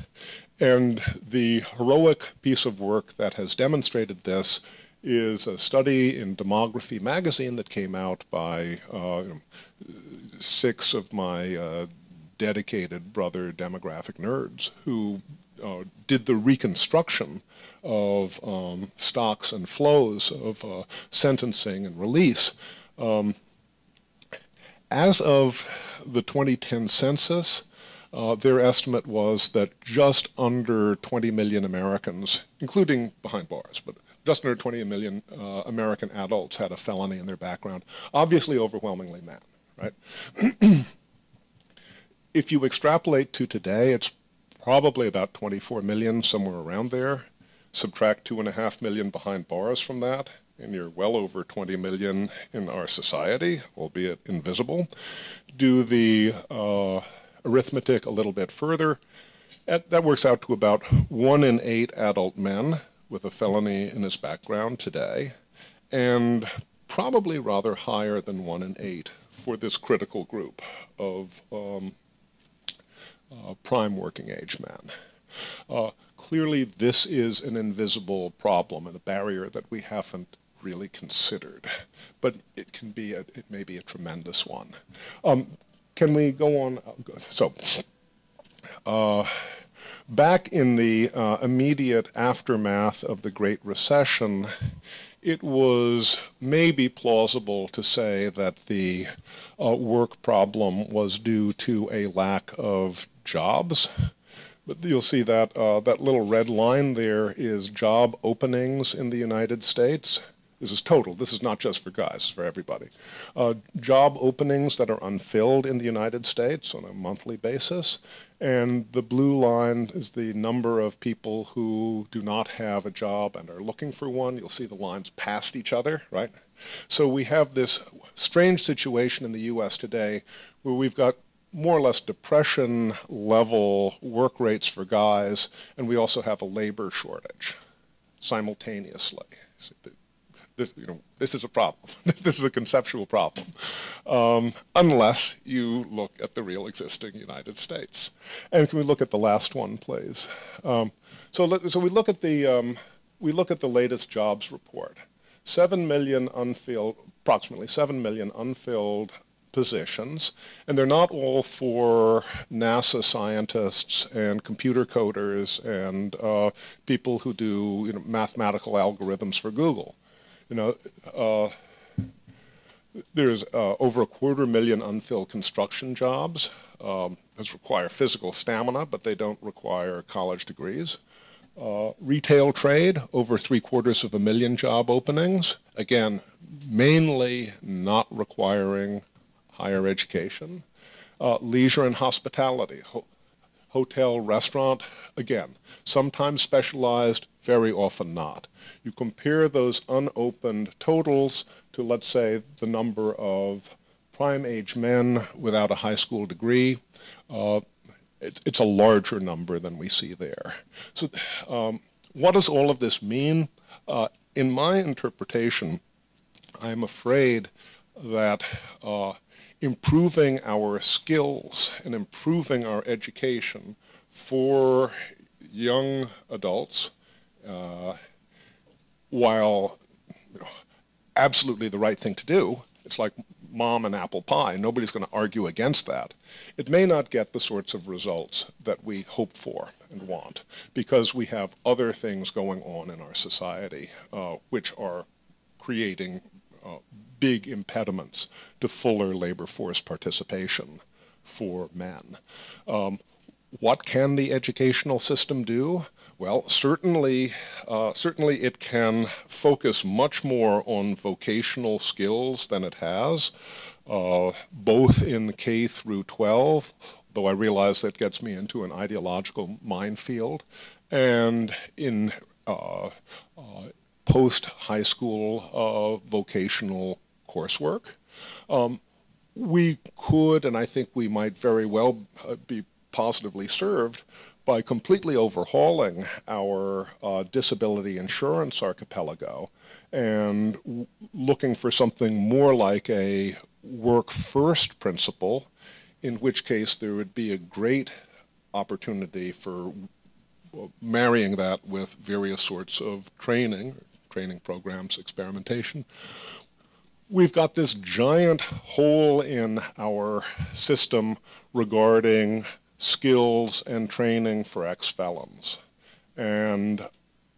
And the heroic piece of work that has demonstrated this is a study in Demography magazine that came out by uh, six of my uh, dedicated brother demographic nerds who uh, did the reconstruction of um, stocks and flows of uh, sentencing and release. Um, as of the 2010 census, uh, their estimate was that just under 20 million Americans, including behind bars, but just under 20 million uh, American adults had a felony in their background, obviously overwhelmingly men, right? if you extrapolate to today, it's probably about 24 million, somewhere around there. Subtract two and a half million behind bars from that, and you're well over 20 million in our society, albeit invisible. Do the uh, arithmetic a little bit further. That works out to about one in eight adult men with a felony in his background today, and probably rather higher than one in eight for this critical group of um, uh, prime working age men. Uh, clearly, this is an invisible problem and a barrier that we haven't really considered, but it can be a, it may be a tremendous one. Um, can we go on? So, uh, back in the uh, immediate aftermath of the Great Recession, it was maybe plausible to say that the uh, work problem was due to a lack of jobs. But you'll see that uh, that little red line there is job openings in the United States. This is total. This is not just for guys, it's for everybody. Uh, job openings that are unfilled in the United States on a monthly basis. And the blue line is the number of people who do not have a job and are looking for one. You'll see the lines past each other, right? So we have this strange situation in the U.S. today where we've got more or less depression level work rates for guys, and we also have a labor shortage simultaneously. This, you know, this is a problem. this, this is a conceptual problem, um, unless you look at the real existing United States. And can we look at the last one, please? Um, so, so we look at the um, we look at the latest jobs report. Seven million unfilled, approximately seven million unfilled positions, and they're not all for NASA scientists and computer coders and uh, people who do you know, mathematical algorithms for Google. You know, uh, there's uh, over a quarter million unfilled construction jobs. Um, those require physical stamina, but they don't require college degrees. Uh, retail trade, over three quarters of a million job openings. Again, mainly not requiring higher education, uh, leisure and hospitality, ho hotel, restaurant, again, sometimes specialized, very often not. You compare those unopened totals to, let's say, the number of prime age men without a high school degree. Uh, it, it's a larger number than we see there. So um, what does all of this mean? Uh, in my interpretation, I'm afraid that uh, improving our skills and improving our education for young adults uh, while you know, absolutely the right thing to do. It's like mom and apple pie. Nobody's going to argue against that. It may not get the sorts of results that we hope for and want because we have other things going on in our society uh, which are creating uh, big impediments to fuller labor force participation for men. Um, what can the educational system do? Well, certainly, uh, certainly it can focus much more on vocational skills than it has, uh, both in K through 12, though I realize that gets me into an ideological minefield, and in uh, uh post-high school uh, vocational coursework. Um, we could, and I think we might very well uh, be positively served by completely overhauling our uh, disability insurance archipelago and looking for something more like a work first principle, in which case there would be a great opportunity for marrying that with various sorts of training, training programs, experimentation, we've got this giant hole in our system regarding skills and training for ex-felons. And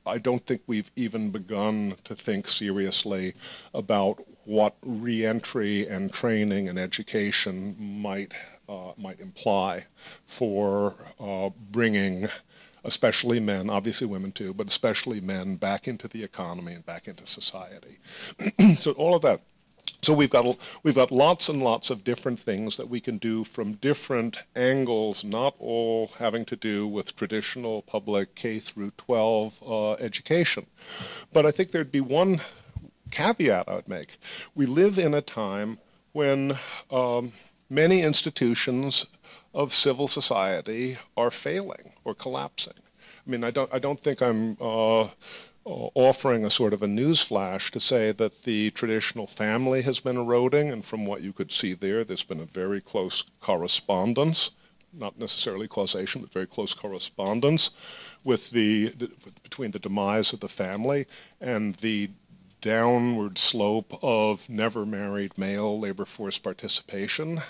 I don't think we've even begun to think seriously about what reentry and training and education might uh, might imply for uh, bringing especially men, obviously women too, but especially men back into the economy and back into society. so all of that so we've got, we've got lots and lots of different things that we can do from different angles, not all having to do with traditional public K through 12 uh, education. But I think there'd be one caveat I would make. We live in a time when um, many institutions of civil society are failing or collapsing. I mean, I don't, I don't think I'm uh, offering a sort of a news flash to say that the traditional family has been eroding, and from what you could see there, there's been a very close correspondence, not necessarily causation, but very close correspondence with the, the between the demise of the family and the downward slope of never married male labor force participation.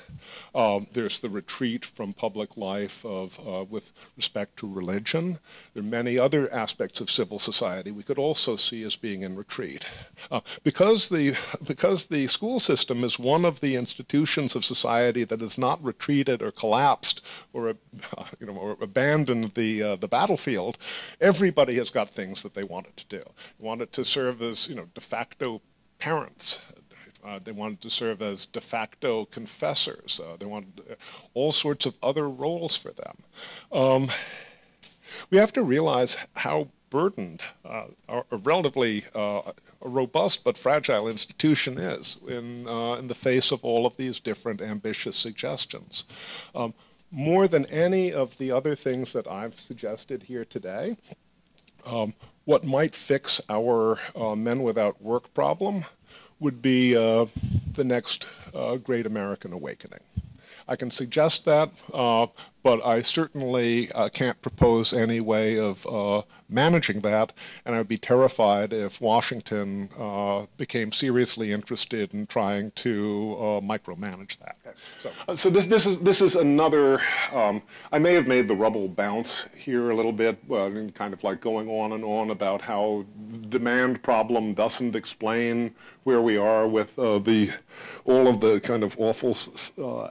Um, there's the retreat from public life of, uh, with respect to religion. There are many other aspects of civil society we could also see as being in retreat. Uh, because, the, because the school system is one of the institutions of society that has not retreated or collapsed or, uh, you know, or abandoned the, uh, the battlefield, everybody has got things that they wanted to do. They want it to serve as, you know, facto parents. Uh, they wanted to serve as de facto confessors. Uh, they wanted uh, all sorts of other roles for them. Um, we have to realize how burdened uh, a relatively uh, a robust but fragile institution is in, uh, in the face of all of these different ambitious suggestions. Um, more than any of the other things that I've suggested here today, um, what might fix our uh, men without work problem would be uh, the next uh, great American awakening. I can suggest that, uh, but I certainly uh, can't propose any way of uh, managing that, and I'd be terrified if Washington uh, became seriously interested in trying to uh, micromanage that. So, uh, so this, this, is, this is another, um, I may have made the rubble bounce here a little bit, kind of like going on and on about how demand problem doesn't explain where we are with the, all of the kind of awful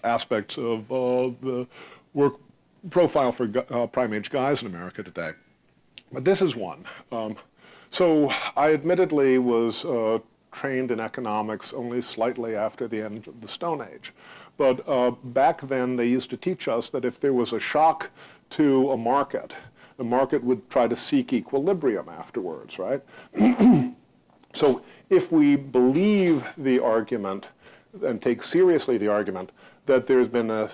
aspects of the work profile for uh, prime-age guys in America today. But this is one. Um, so I admittedly was uh, trained in economics only slightly after the end of the Stone Age. But uh, back then they used to teach us that if there was a shock to a market, the market would try to seek equilibrium afterwards, right? so if we believe the argument and take seriously the argument that there's been a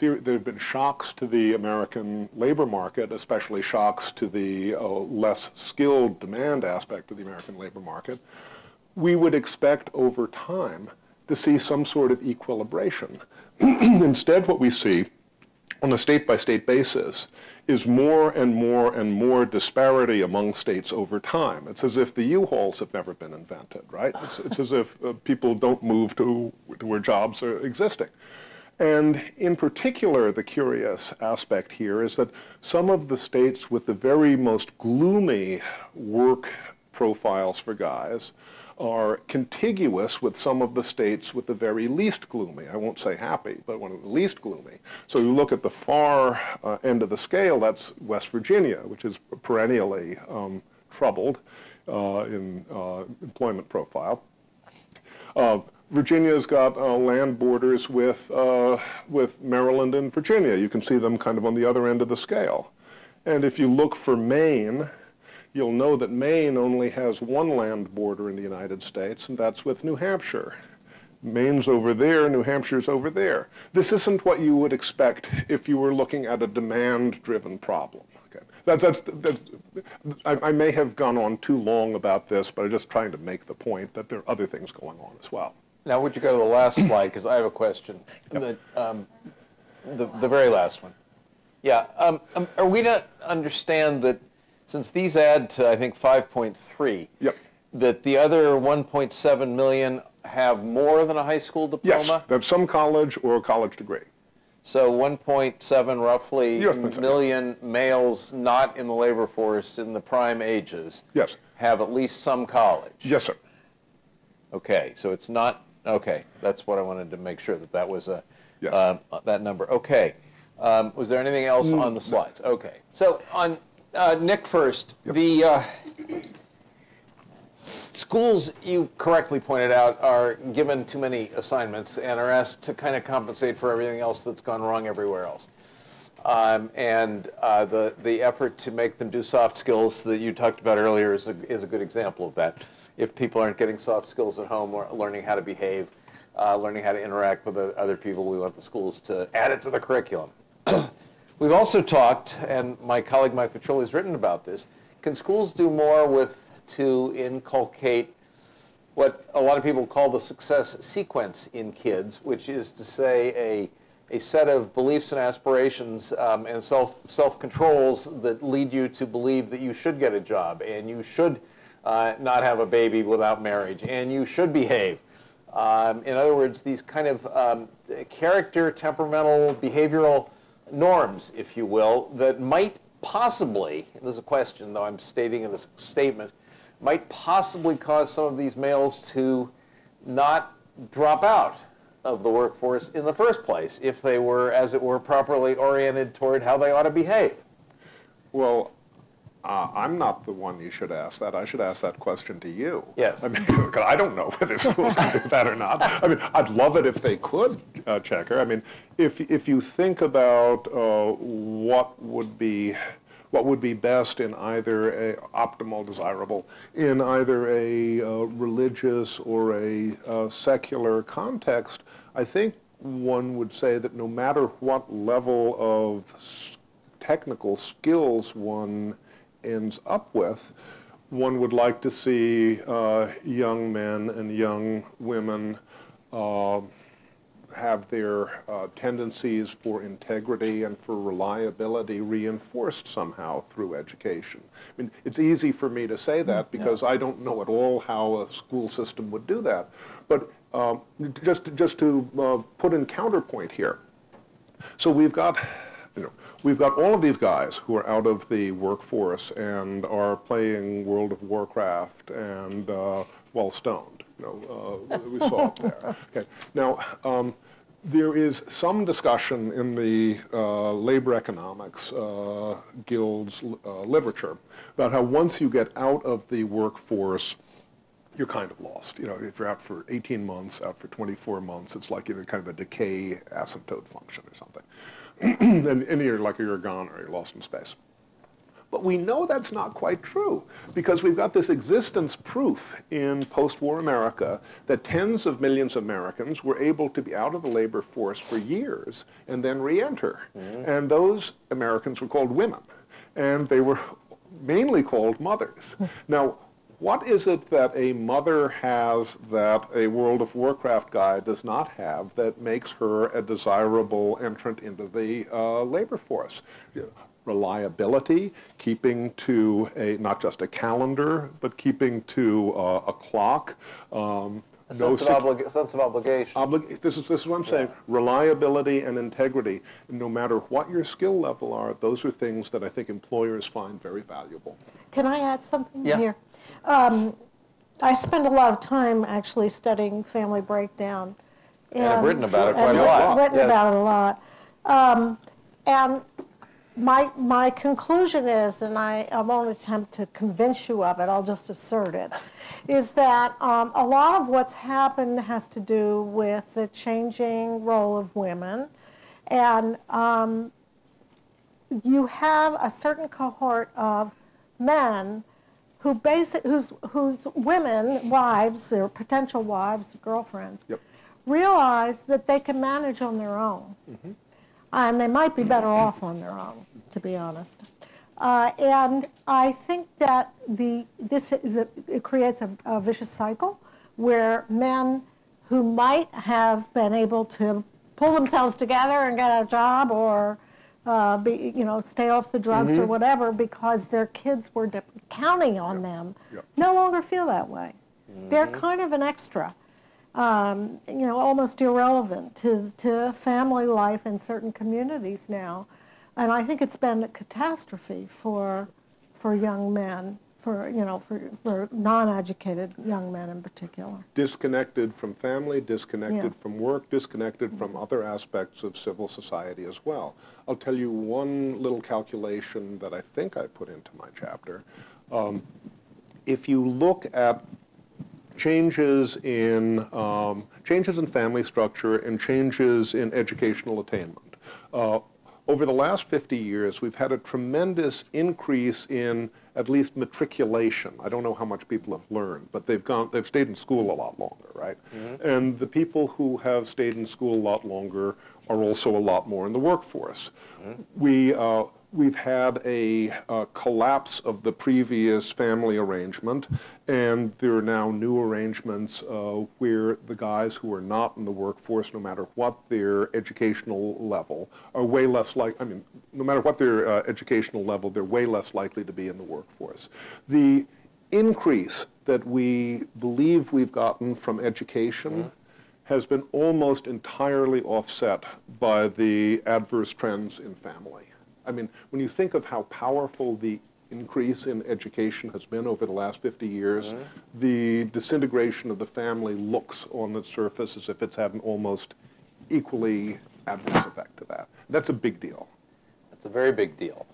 there have been shocks to the American labor market, especially shocks to the uh, less skilled demand aspect of the American labor market. We would expect over time to see some sort of equilibration. Instead, what we see on a state-by-state -state basis is more and more and more disparity among states over time. It's as if the U-Hauls have never been invented, right? It's, it's as if uh, people don't move to, to where jobs are existing. And in particular, the curious aspect here is that some of the states with the very most gloomy work profiles for guys are contiguous with some of the states with the very least gloomy. I won't say happy, but one of the least gloomy. So you look at the far uh, end of the scale, that's West Virginia, which is perennially um, troubled uh, in uh, employment profile. Virginia's got uh, land borders with, uh, with Maryland and Virginia. You can see them kind of on the other end of the scale. And if you look for Maine, you'll know that Maine only has one land border in the United States, and that's with New Hampshire. Maine's over there, New Hampshire's over there. This isn't what you would expect if you were looking at a demand-driven problem. Okay. That's, that's, I, I may have gone on too long about this, but I'm just trying to make the point that there are other things going on as well. Now, would you go to the last slide, because I have a question. The, um, the, the very last one. Yeah, um, um, are we to understand that since these add to, I think, 5.3, Yep. that the other 1.7 million have more than a high school diploma? Yes, they have some college or a college degree. So 1.7 roughly Yes, million males not in the labor force in the prime ages Yes. have at least some college. Yes, sir. Okay, so it's not, okay, that's what I wanted to make sure that that was a, Yes. um, that number. Okay. Um, Was there anything else Mm, on the slides? Okay. So on, uh, Nick first, the uh, schools, you correctly pointed out, are given too many assignments and are asked to kind of compensate for everything else that's gone wrong everywhere else. Um, and uh, the the effort to make them do soft skills that you talked about earlier is a, is a good example of that. If people aren't getting soft skills at home, or learning how to behave, uh, learning how to interact with other people, we want the schools to add it to the curriculum. We've also talked, and my colleague Mike Petrilli has written about this. Can schools do more with to inculcate what a lot of people call the success sequence in kids, which is to say a, a set of beliefs and aspirations um, and self, self-controls that lead you to believe that you should get a job and you should uh, not have a baby without marriage and you should behave. Um, in other words, these kind of um, character, temperamental, behavioral norms, if you will, that might possibly, there's a question though I'm stating in this statement, might possibly cause some of these males to not drop out of the workforce in the first place if they were, as it were, properly oriented toward how they ought to behave. Well, uh, I'm not the one you should ask that. I should ask that question to you. Yes. I mean, 'cause I don't know whether schools can do that or not. I mean, I'd love it if they could, uh, Checker. I mean, if, if you think about uh, what would be what would be best in either a optimal, desirable, in either a uh, religious or a uh, secular context, I think one would say that no matter what level of technical skills one ends up with, one would like to see uh, young men and young women uh, have their uh, tendencies for integrity and for reliability reinforced somehow through education. I mean, it's easy for me to say that because I don't know at all how a school system would do that. But um, just, just to uh, put in counterpoint here, so we've got, you know, we've got all of these guys who are out of the workforce and are playing World of Warcraft and uh, well stoned. You know, uh, we saw it there. Okay. Now, um, there is some discussion in the uh, labor economics uh, guild's uh, literature about how once you get out of the workforce, you're kind of lost. You know, if you're out for 18 months, out for 24 months, it's like you know, kind of a decay asymptote function or something. And, and you're like you're gone or you're lost in space. But we know that's not quite true because we've got this existence proof in post-war America that tens of millions of Americans were able to be out of the labor force for years and then re-enter. Mm-hmm. And those Americans were called women. And they were mainly called mothers. now, what is it that a mother has that a World of Warcraft guy does not have that makes her a desirable entrant into the uh, labor force? Reliability, keeping to a not just a calendar, but keeping to uh, a clock. Um, A no sense, of sick- sense of obligation. Oblig- this, is, this is what I'm saying. Reliability and integrity. No matter what your skill level are, those are things that I think employers find very valuable. Can I add something Yeah. here? Um, I spend a lot of time actually studying family breakdown. And have written about it quite and a lot. Written Yes. about it a lot. Um, and my, my conclusion is, and I, I won't attempt to convince you of it, I'll just assert it, is that um, a lot of what's happened has to do with the changing role of women. And um, you have a certain cohort of men who basic, whose, whose women, wives, or potential wives, girlfriends, Yep. realize that they can manage on their own. And they might be better off on their own, to be honest. Uh, and I think that the, this is a, it creates a, a vicious cycle where men who might have been able to pull themselves together and get a job or uh, be, you know, stay off the drugs or whatever because their kids were counting on them, no longer feel that way. They're kind of an extra, um, you know, almost irrelevant to, to family life in certain communities now. And I think it's been a catastrophe for, for young men, for, you know, for, for non-educated young men in particular. disconnected from family, disconnected Yeah. from work, disconnected from other aspects of civil society as well. I'll tell you one little calculation that I think I put into my chapter. Um, if you look at changes in um, changes in family structure and changes in educational attainment. Uh, over the last 50 years, we've had a tremendous increase in at least matriculation. I don't know how much people have learned, but they've gone, they've stayed in school a lot longer, right? And the people who have stayed in school a lot longer are also a lot more in the workforce. We, uh, we've had a uh, collapse of the previous family arrangement, and there are now new arrangements uh, where the guys who are not in the workforce, no matter what their educational level, are way less like, I mean, no matter what their uh, educational level, they're way less likely to be in the workforce. The increase that we believe we've gotten from education has been almost entirely offset by the adverse trends in family. I mean, when you think of how powerful the increase in education has been over the last 50 years, the disintegration of the family looks on the surface as if it's had an almost equally adverse effect to that. That's a big deal. That's a very big deal.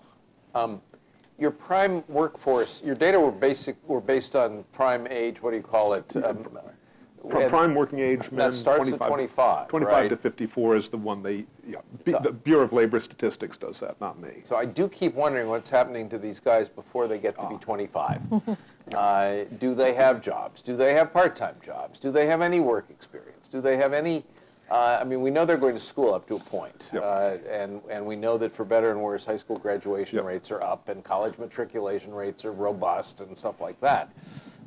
Um, your prime workforce, your data were basic, were based on prime age. What do you call it? Um, Pri- Prime working age that men. starts at 25, 25 to 54 is the one they, yeah. So- The Bureau of Labor Statistics does that, not me. So I do keep wondering what's happening to these guys before they get to be 25. uh, do they have jobs? Do they have part-time jobs? Do they have any work experience? Do they have any? Uh, I mean, we know they're going to school up to a point, Yep. uh, and and we know that for better and worse, high school graduation Yep. rates are up, and college matriculation rates are robust, and stuff like that.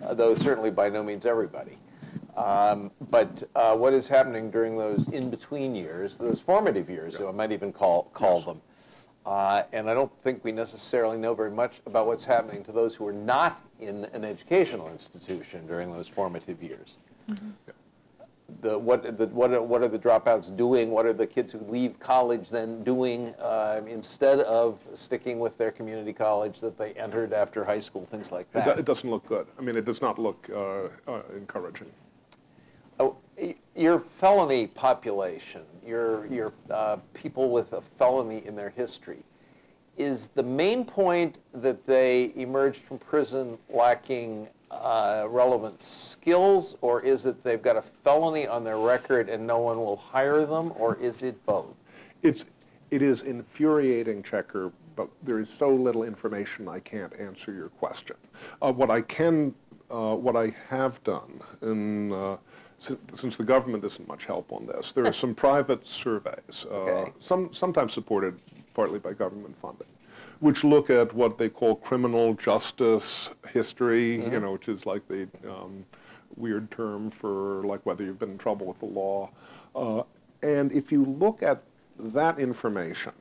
Uh, though certainly by no means everybody. Um, but uh, what is happening during those in-between years, those formative years, I might even call call them, uh, and I don't think we necessarily know very much about what's happening to those who are not in an educational institution during those formative years. The, what, the, what, are, what are the dropouts doing? What are the kids who leave college then doing uh, instead of sticking with their community college that they entered after high school? Things like It, that. it doesn't look good. I mean, it does not look uh, uh, encouraging. Your felony population, your, your uh, people with a felony in their history, is the main point that they emerged from prison lacking uh, relevant skills, or is it they've got a felony on their record and no one will hire them, or is it both? It's, it is infuriating, Checker, but there is so little information I can't answer your question. Uh, what I can, uh, what I have done, and uh, since, since the government isn't much help on this, there are some private surveys, uh, Okay. some, sometimes supported partly by government funding, which look at what they call criminal justice history, you know, which is like the um, weird term for like whether you've been in trouble with the law. Uh, and if you look at that information,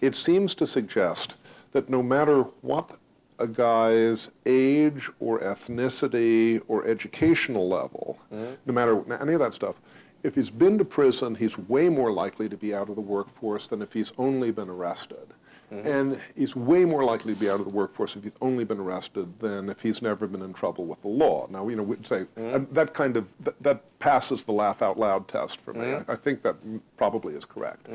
it seems to suggest that no matter what a guy's age or ethnicity or educational level, mm-hmm. no matter any of that stuff, if he's been to prison, he's way more likely to be out of the workforce than if he's only been arrested. And he's way more likely to be out of the workforce if he's only been arrested than if he's never been in trouble with the law. Now, you know, we'd say uh, that kind of that, that passes the laugh out loud test for me. I, I think that probably is correct.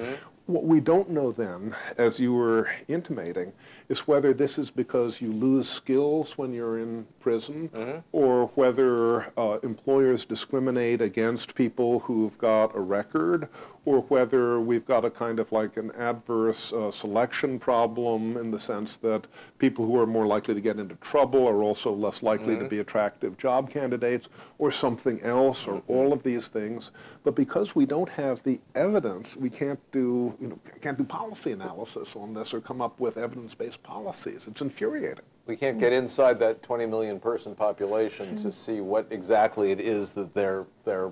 What we don't know then, as you were intimating, is whether this is because you lose skills when you're in prison or whether uh, employers discriminate against people who've got a record or whether we've got a kind of like an adverse uh, selection problem in the sense that people who are more likely to get into trouble are also less likely to mm-hmm. be attractive job candidates or something else or mm-hmm. all of these things. But because we don't have the evidence, we can't do, you know, can't do policy analysis on this or come up with evidence-based policies. It's infuriating. We can't get inside that 20 million person population to mm-hmm. see what exactly it is that they're, they're,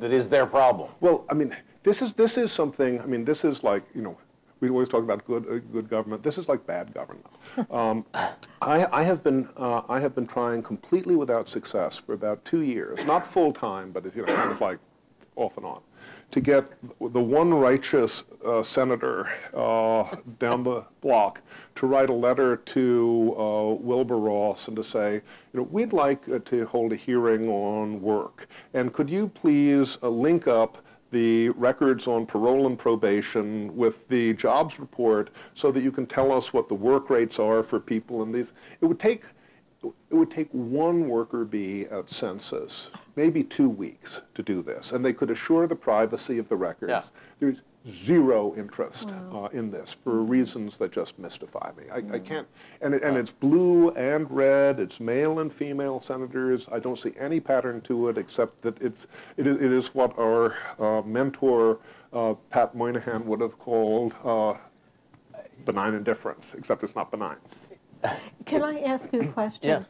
that is their problem. Well, I mean, this is this is something. I mean, this is like you know, we always talk about good uh, good government. This is like bad government. Um, I, I have been uh, I have been trying completely without success for about two years, not full time, but you know, kind of like off and on, to get the one righteous uh, senator uh, down the block to write a letter to uh, Wilbur Ross and to say, you know, we'd like uh, to hold a hearing on work, and could you please uh, link up the records on parole and probation with the jobs report so that you can tell us what the work rates are for people in these. It would take it would take one worker bee at census, maybe two weeks to do this, and they could assure the privacy of the records. Yeah. There's zero interest uh, in this for reasons that just mystify me. I, I can't, and, it, and it's blue and red, it's male and female senators. I don't see any pattern to it except that it's, it is, it is what our uh, mentor, uh, Pat Moynihan, would have called uh, benign indifference, except it's not benign. Can I ask you a question? Yeah.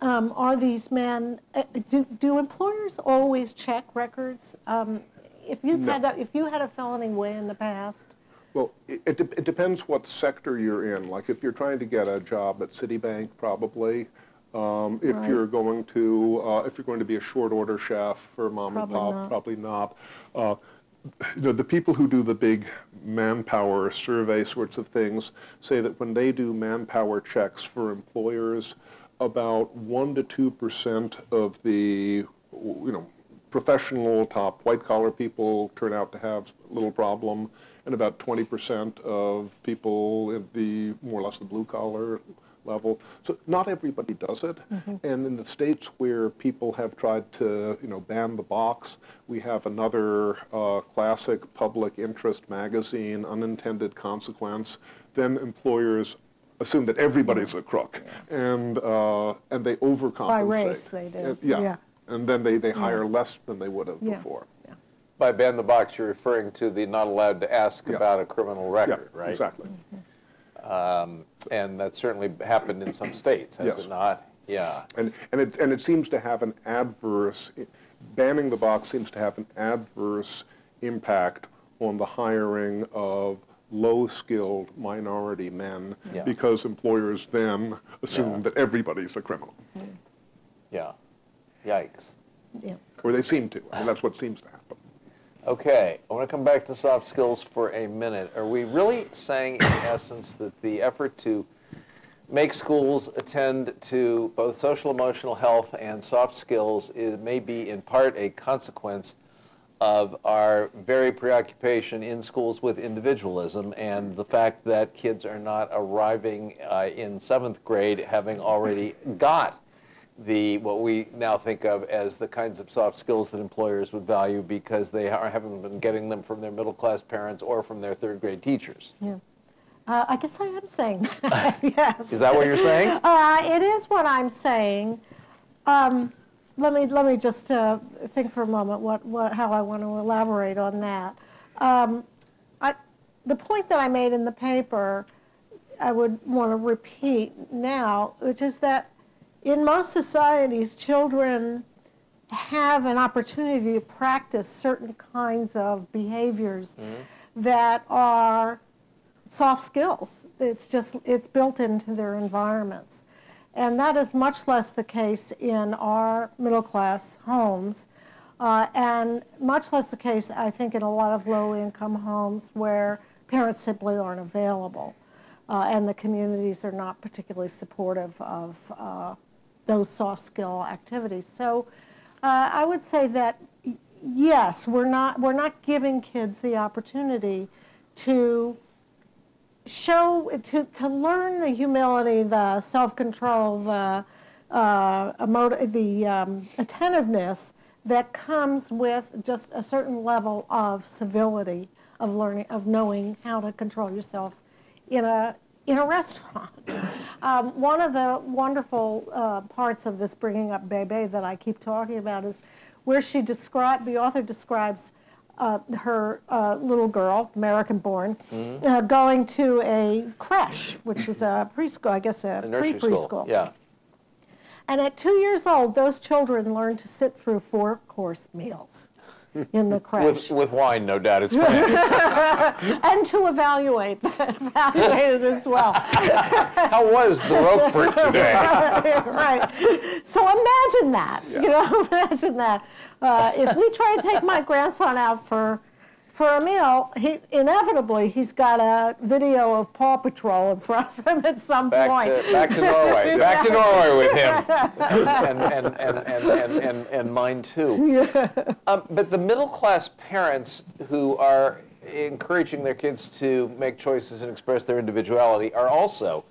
Um, are these men, uh, do, do employers always check records? Um, if you've No. had, a- if you had a felony way in the past, Well, it, it, de- it depends what sector you're in. Like if you're trying to get a job at Citibank, probably. Um, if Right. you're going to, uh, if you're going to be a short order chef for mom and pop, not. probably not. Uh, you know, the people who do the big manpower survey sorts of things say that when they do manpower checks for employers, about one to two percent of the, you know, professional top white collar people turn out to have little problem, and about 20% of people in the more or less the blue collar level. So not everybody does it. And in the states where people have tried to, you know, ban the box, we have another uh, classic public interest magazine, Unintended Consequence. Then employers assume that everybody's a crook, and uh, and they overcompensate. By race they do, And- yeah. yeah. And then they, they hire less than they would have yeah. before. yeah. By ban the box, you're referring to the not allowed to ask Yeah. about a criminal Yeah, record, right? exactly. Um, and that certainly happened in some states, has Yes. it not? Yeah. And, and it, and it seems to have an adverse, banning the box seems to have an adverse impact on the hiring of low-skilled minority men Yeah. because employers then assume Yeah. that everybody's a criminal, Yeah. Yikes. Yeah. or they seem to. I mean, that's what seems to happen. Okay, I want to come back to soft skills for a minute. Are we really saying, in essence, that the effort to make schools attend to both social emotional health and soft skills is, may be in part a consequence of our very preoccupation in schools with individualism and the fact that kids are not arriving uh, in seventh grade having already got the what we now think of as the kinds of soft skills that employers would value because they are, haven't been getting them from their middle class parents or from their third grade teachers. Yeah. Uh, I guess I am saying that, yes. Is that what you're saying? Uh, it is what I'm saying. Um, let me let me just uh, think for a moment what, what how I want to elaborate on that. Um, I, the point that I made in the paper, I would want to repeat now, which is that in most societies, children have an opportunity to practice certain kinds of behaviors that are soft skills. It's just, it's built into their environments. And that is much less the case in our middle class homes, uh, and much less the case, I think, in a lot of low income homes where parents simply aren't available. uh, and the communities are not particularly supportive of uh, those soft skill activities. So uh, I would say that yes, we're not we're not giving kids the opportunity to show to, to learn the humility, the self-control, the uh, the um, attentiveness that comes with just a certain level of civility of learning of knowing how to control yourself in a in a restaurant. Um, one of the wonderful uh, parts of this bringing up Bebe that I keep talking about is where she described the author describes uh, her uh, little girl, American born, mm-hmm. uh, going to a creche, which is a preschool, I guess a, a pre preschool. Yeah. And at two years old, those children learn to sit through four course meals in the creche. With, with wine, no doubt, it's and to evaluate, evaluate it as well. How was the Roquefort today? right. So imagine that, yeah. you know, imagine that. Uh, if we try to take my grandson out for for a meal, he inevitably he's got a video of Paw Patrol in front of him at some back point. To, back to Norway. back to Norway with him. and, and, and, and, and, and, mine too. Yeah. Um, but the middle class parents who are encouraging their kids to make choices and express their individuality are also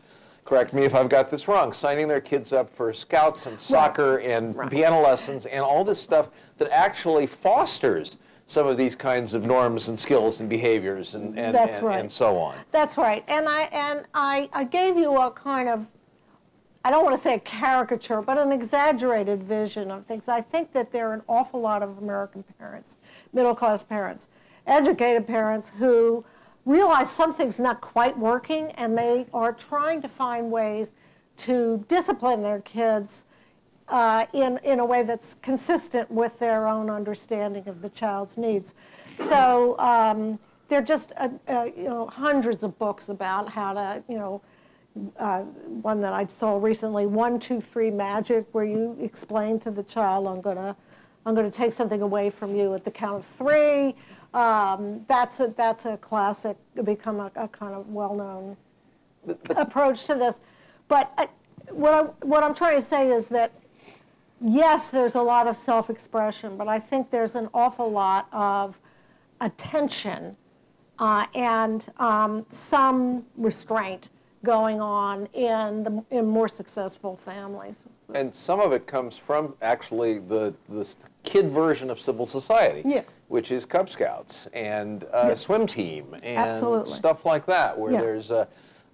correct me if I've got this wrong, signing their kids up for scouts and soccer right. and right. piano lessons and all this stuff that actually fosters some of these kinds of norms and skills and behaviors and, and, and, right. and so on. That's right. And I and I, I gave you a kind of I don't want to say a caricature, but an exaggerated vision of things. I think that there are an awful lot of American parents, middle class parents, educated parents who realize something's not quite working and they are trying to find ways to discipline their kids uh, in, in a way that's consistent with their own understanding of the child's needs. So um, there are just uh, uh, you know hundreds of books about how to you know uh, one that I saw recently, one two three magic, where you explain to the child, I'm gonna I'm gonna take something away from you at the count of three. Um, that's a that's a classic, become a, a kind of well-known approach to this. But uh, what I'm what I'm trying to say is that yes, there's a lot of self-expression, but I think there's an awful lot of attention uh, and um, some restraint going on in the in more successful families. And some of it comes from actually the the kid version of civil society, yeah. which is Cub Scouts and a yeah. swim team and Absolutely. stuff like that, where yeah. there's a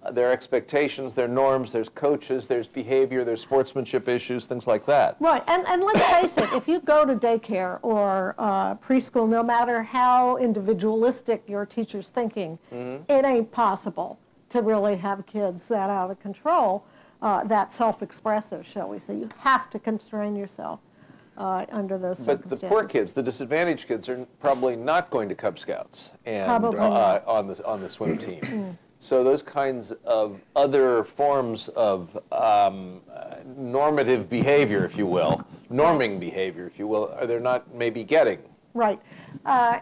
are expectations, their norms, there's coaches, there's behavior, there's sportsmanship issues, things like that. Right, and, and let's face it, if you go to daycare or uh, preschool, no matter how individualistic your teacher's thinking, mm-hmm. it ain't possible to really have kids that out of control, uh, that self-expressive, shall we say. You have to constrain yourself. Uh, under those circumstances. But the poor kids, the disadvantaged kids, are probably not going to Cub Scouts and uh, on the on the swim team. So those kinds of other forms of um, normative behavior, if you will, norming behavior, if you will, are they not maybe getting? Right. Uh,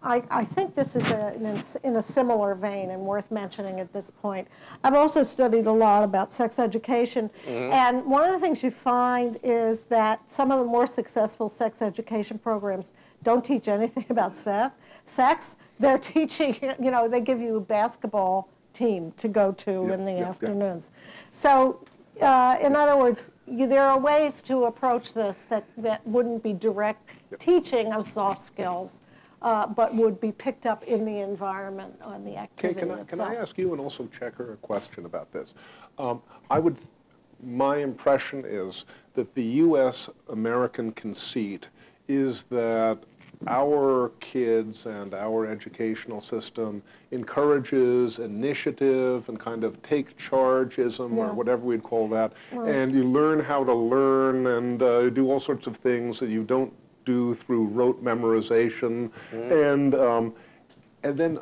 I, I, think this is a, in, in, a similar vein and worth mentioning at this point. I've also studied a lot about sex education, mm-hmm. and one of the things you find is that some of the more successful sex education programs don't teach anything about sex they're teaching, you know, they give you a basketball team to go to in the afternoons. So, uh, in other words, you, there are ways to approach this that, that wouldn't be direct teaching of soft skills, uh, but would be picked up in the environment on the activity can I, itself. Can I ask you and also Checker a question about this? Um, I would, my impression is that the U.S. American conceit is that our kids and our educational system encourages initiative and kind of take chargeism yeah. or whatever we'd call that. Right. And you learn how to learn and uh, do all sorts of things that you don't do through rote memorization. Mm. And, um, and then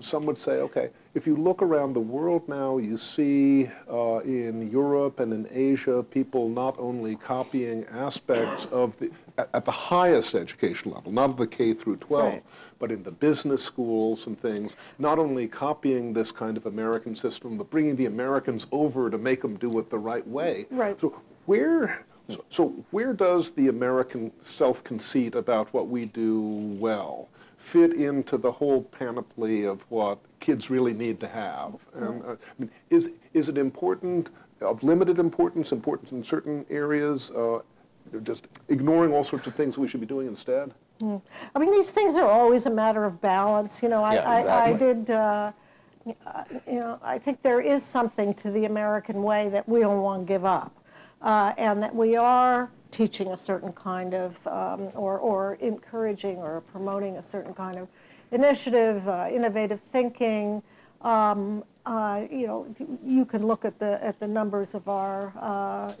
some would say, okay, if you look around the world now, you see uh, in Europe and in Asia people not only copying aspects of the, at, the highest education level, not the K through 12, Right. but in the business schools and things, not only copying this kind of American system, but bringing the Americans over to make them do it the right way. Right. So where, so, so where does the American self-conceit about what we do well fit into the whole panoply of what kids really need to have? And, uh, I mean, is, is it important, of limited importance, importance in certain areas, uh, just ignoring all sorts of things we should be doing instead? I mean, these things are always a matter of balance. You know, I, Yeah, I, I did, uh, uh, you know, I think there is something to the American way that we don't want to give up. Uh, and that we are teaching a certain kind of, um, or, or encouraging or promoting a certain kind of initiative, uh, innovative thinking. Um, uh, you know, you can look at the at the numbers of our uh,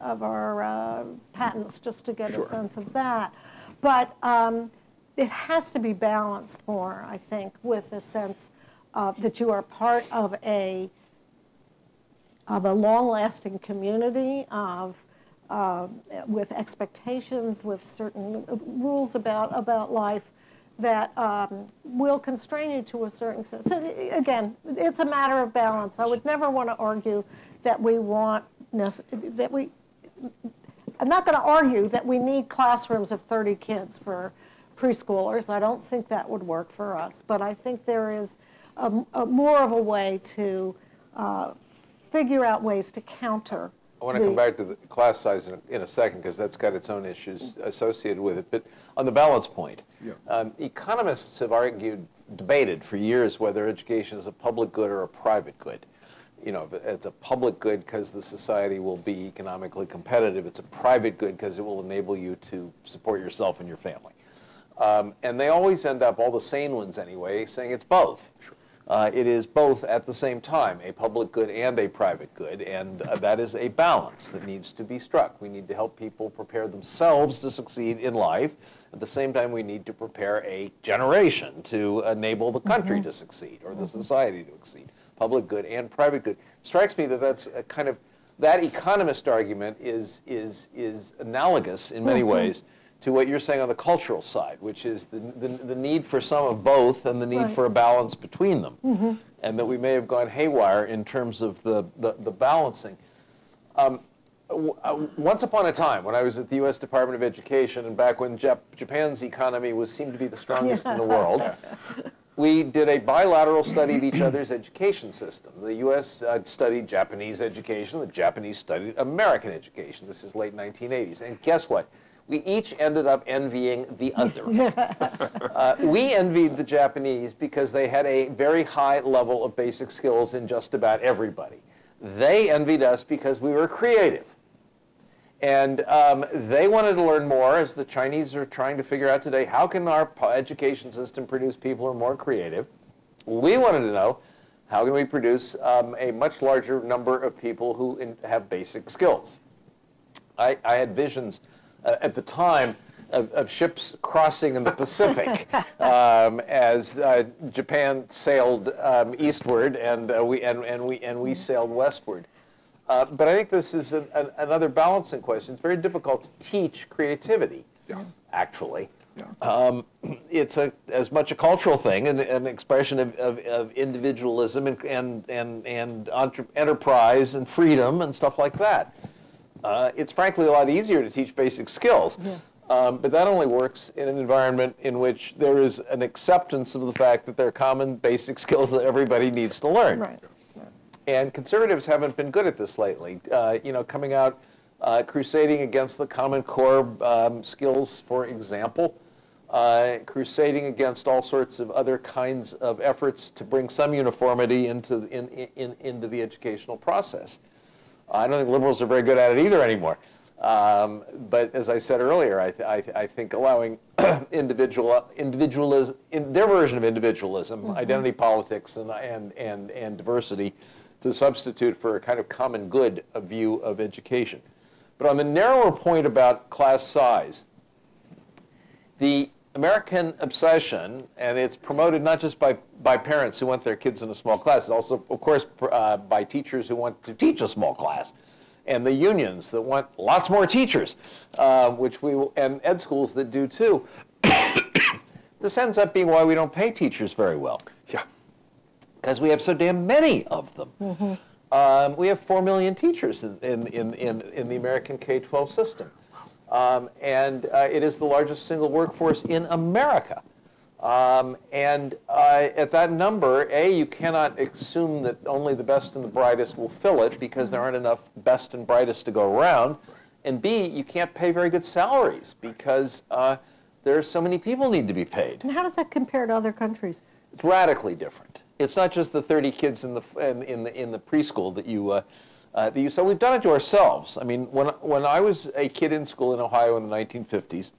of our uh, patents just to get a sense of that. But um, it has to be balanced more, I think, with a sense uh, that you are part of a of a long-lasting community of uh, with expectations, with certain rules about about life that um, will constrain you to a certain extent. So again, it's a matter of balance. I would never want to argue that we want that we. I'm not going to argue that we need classrooms of 30 kids for preschoolers. I don't think that would work for us, but I think there is a, a more of a way to uh, figure out ways to counter. I want to come back to the class size in a, in a second because that's got its own issues associated with it. But on the balance point, Yeah. um, economists have argued, debated for years whether education is a public good or a private good. You know, it's a public good because the society will be economically competitive. It's a private good because it will enable you to support yourself and your family. Um, and they always end up, all the sane ones anyway, saying it's both. Uh, it is both at the same time, a public good and a private good, and uh, that is a balance that needs to be struck. We need to help people prepare themselves to succeed in life. At the same time, we need to prepare a generation to enable the country to succeed or the society to succeed. Public good and private good. It strikes me that that's a kind of that economist argument is is is analogous in many ways to what you're saying on the cultural side, which is the, the, the need for some of both and the need Right. for a balance between them. And that we may have gone haywire in terms of the, the, the balancing. Um, w- uh, once upon a time, when I was at the U.S. Department of Education, and back when Jap- Japan's economy was seemed to be the strongest in the world, we did a bilateral study of each other's education system. The U.S. Uh, studied Japanese education, the Japanese studied American education. This is late 1980s. And guess what? We each ended up envying the other. Uh, we envied the Japanese because they had a very high level of basic skills in just about everybody. They envied us because we were creative. And um, they wanted to learn more, as the Chinese are trying to figure out today, how can our education system produce people who are more creative? We wanted to know, how can we produce um, a much larger number of people who in, have basic skills? I, I had visions at the time of, of ships crossing in the Pacific um, as uh, Japan sailed um, eastward and, uh, we, and, and, we, and we sailed westward. Uh, but I think this is an, an, another balancing question. It's very difficult to teach creativity, Yeah. actually. Yeah. Um, it's a, as much a cultural thing, an, an expression of, of, of individualism and, and, and, and entre- enterprise and freedom and stuff like that. Uh, it's frankly a lot easier to teach basic skills. Um, but that only works in an environment in which there is an acceptance of the fact that there are common basic skills that everybody needs to learn. Right. And conservatives haven't been good at this lately. Uh, you know, coming out uh, crusading against the Common Core um, skills, for example, uh, crusading against all sorts of other kinds of efforts to bring some uniformity into in, in, into the educational process. I don't think liberals are very good at it either anymore. Um, but as I said earlier, I, th- I, th- I think allowing individual individualism, in their version of individualism, identity politics, and, and, and, and diversity, to substitute for a kind of common good a view of education. But on the narrower point about class size, the American obsession, and it's promoted not just by, by parents who want their kids in a small class, it's also, of course, uh, by teachers who want to teach a small class, and the unions that want lots more teachers, uh, which we will, and ed schools that do too. this ends up being why we don't pay teachers very well. Yeah. Because we have so damn many of them. Mm-hmm. Um, we have four million teachers in, in, in, in, in the American K-12 system. Um, and uh, it is the largest single workforce in America. Um, and uh, at that number, A, you cannot assume that only the best and the brightest will fill it because there aren't enough best and brightest to go around. And B, you can't pay very good salaries because uh, there are so many people need to be paid. And how does that compare to other countries? It's radically different. It's not just the 30 kids in the, in, in the, in the preschool that you uh, so we've done it to ourselves. I mean, when, when I was a kid in school in Ohio in the 1950s,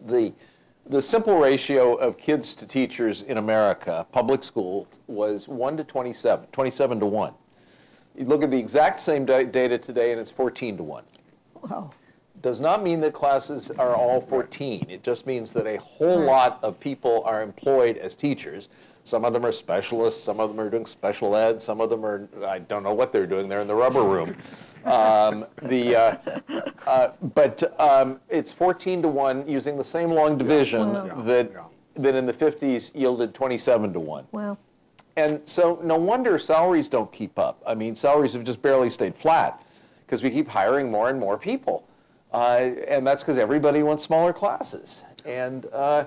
the, the simple ratio of kids to teachers in America, public schools, was 1 to 27, 27 to 1. You look at the exact same data today, and it's 14 to 1. Wow. Does not mean that classes are all 14. It just means that a whole lot of people are employed as teachers. Some of them are specialists. Some of them are doing special ed. Some of them are, I don't know what they're doing. They're in the rubber room. Um, the, uh, uh, but um, it's 14 to 1 using the same long division wow. that, that in the 50s yielded 27 to 1. Wow. And so no wonder salaries don't keep up. I mean, salaries have just barely stayed flat because we keep hiring more and more people. Uh, and that's because everybody wants smaller classes. And uh,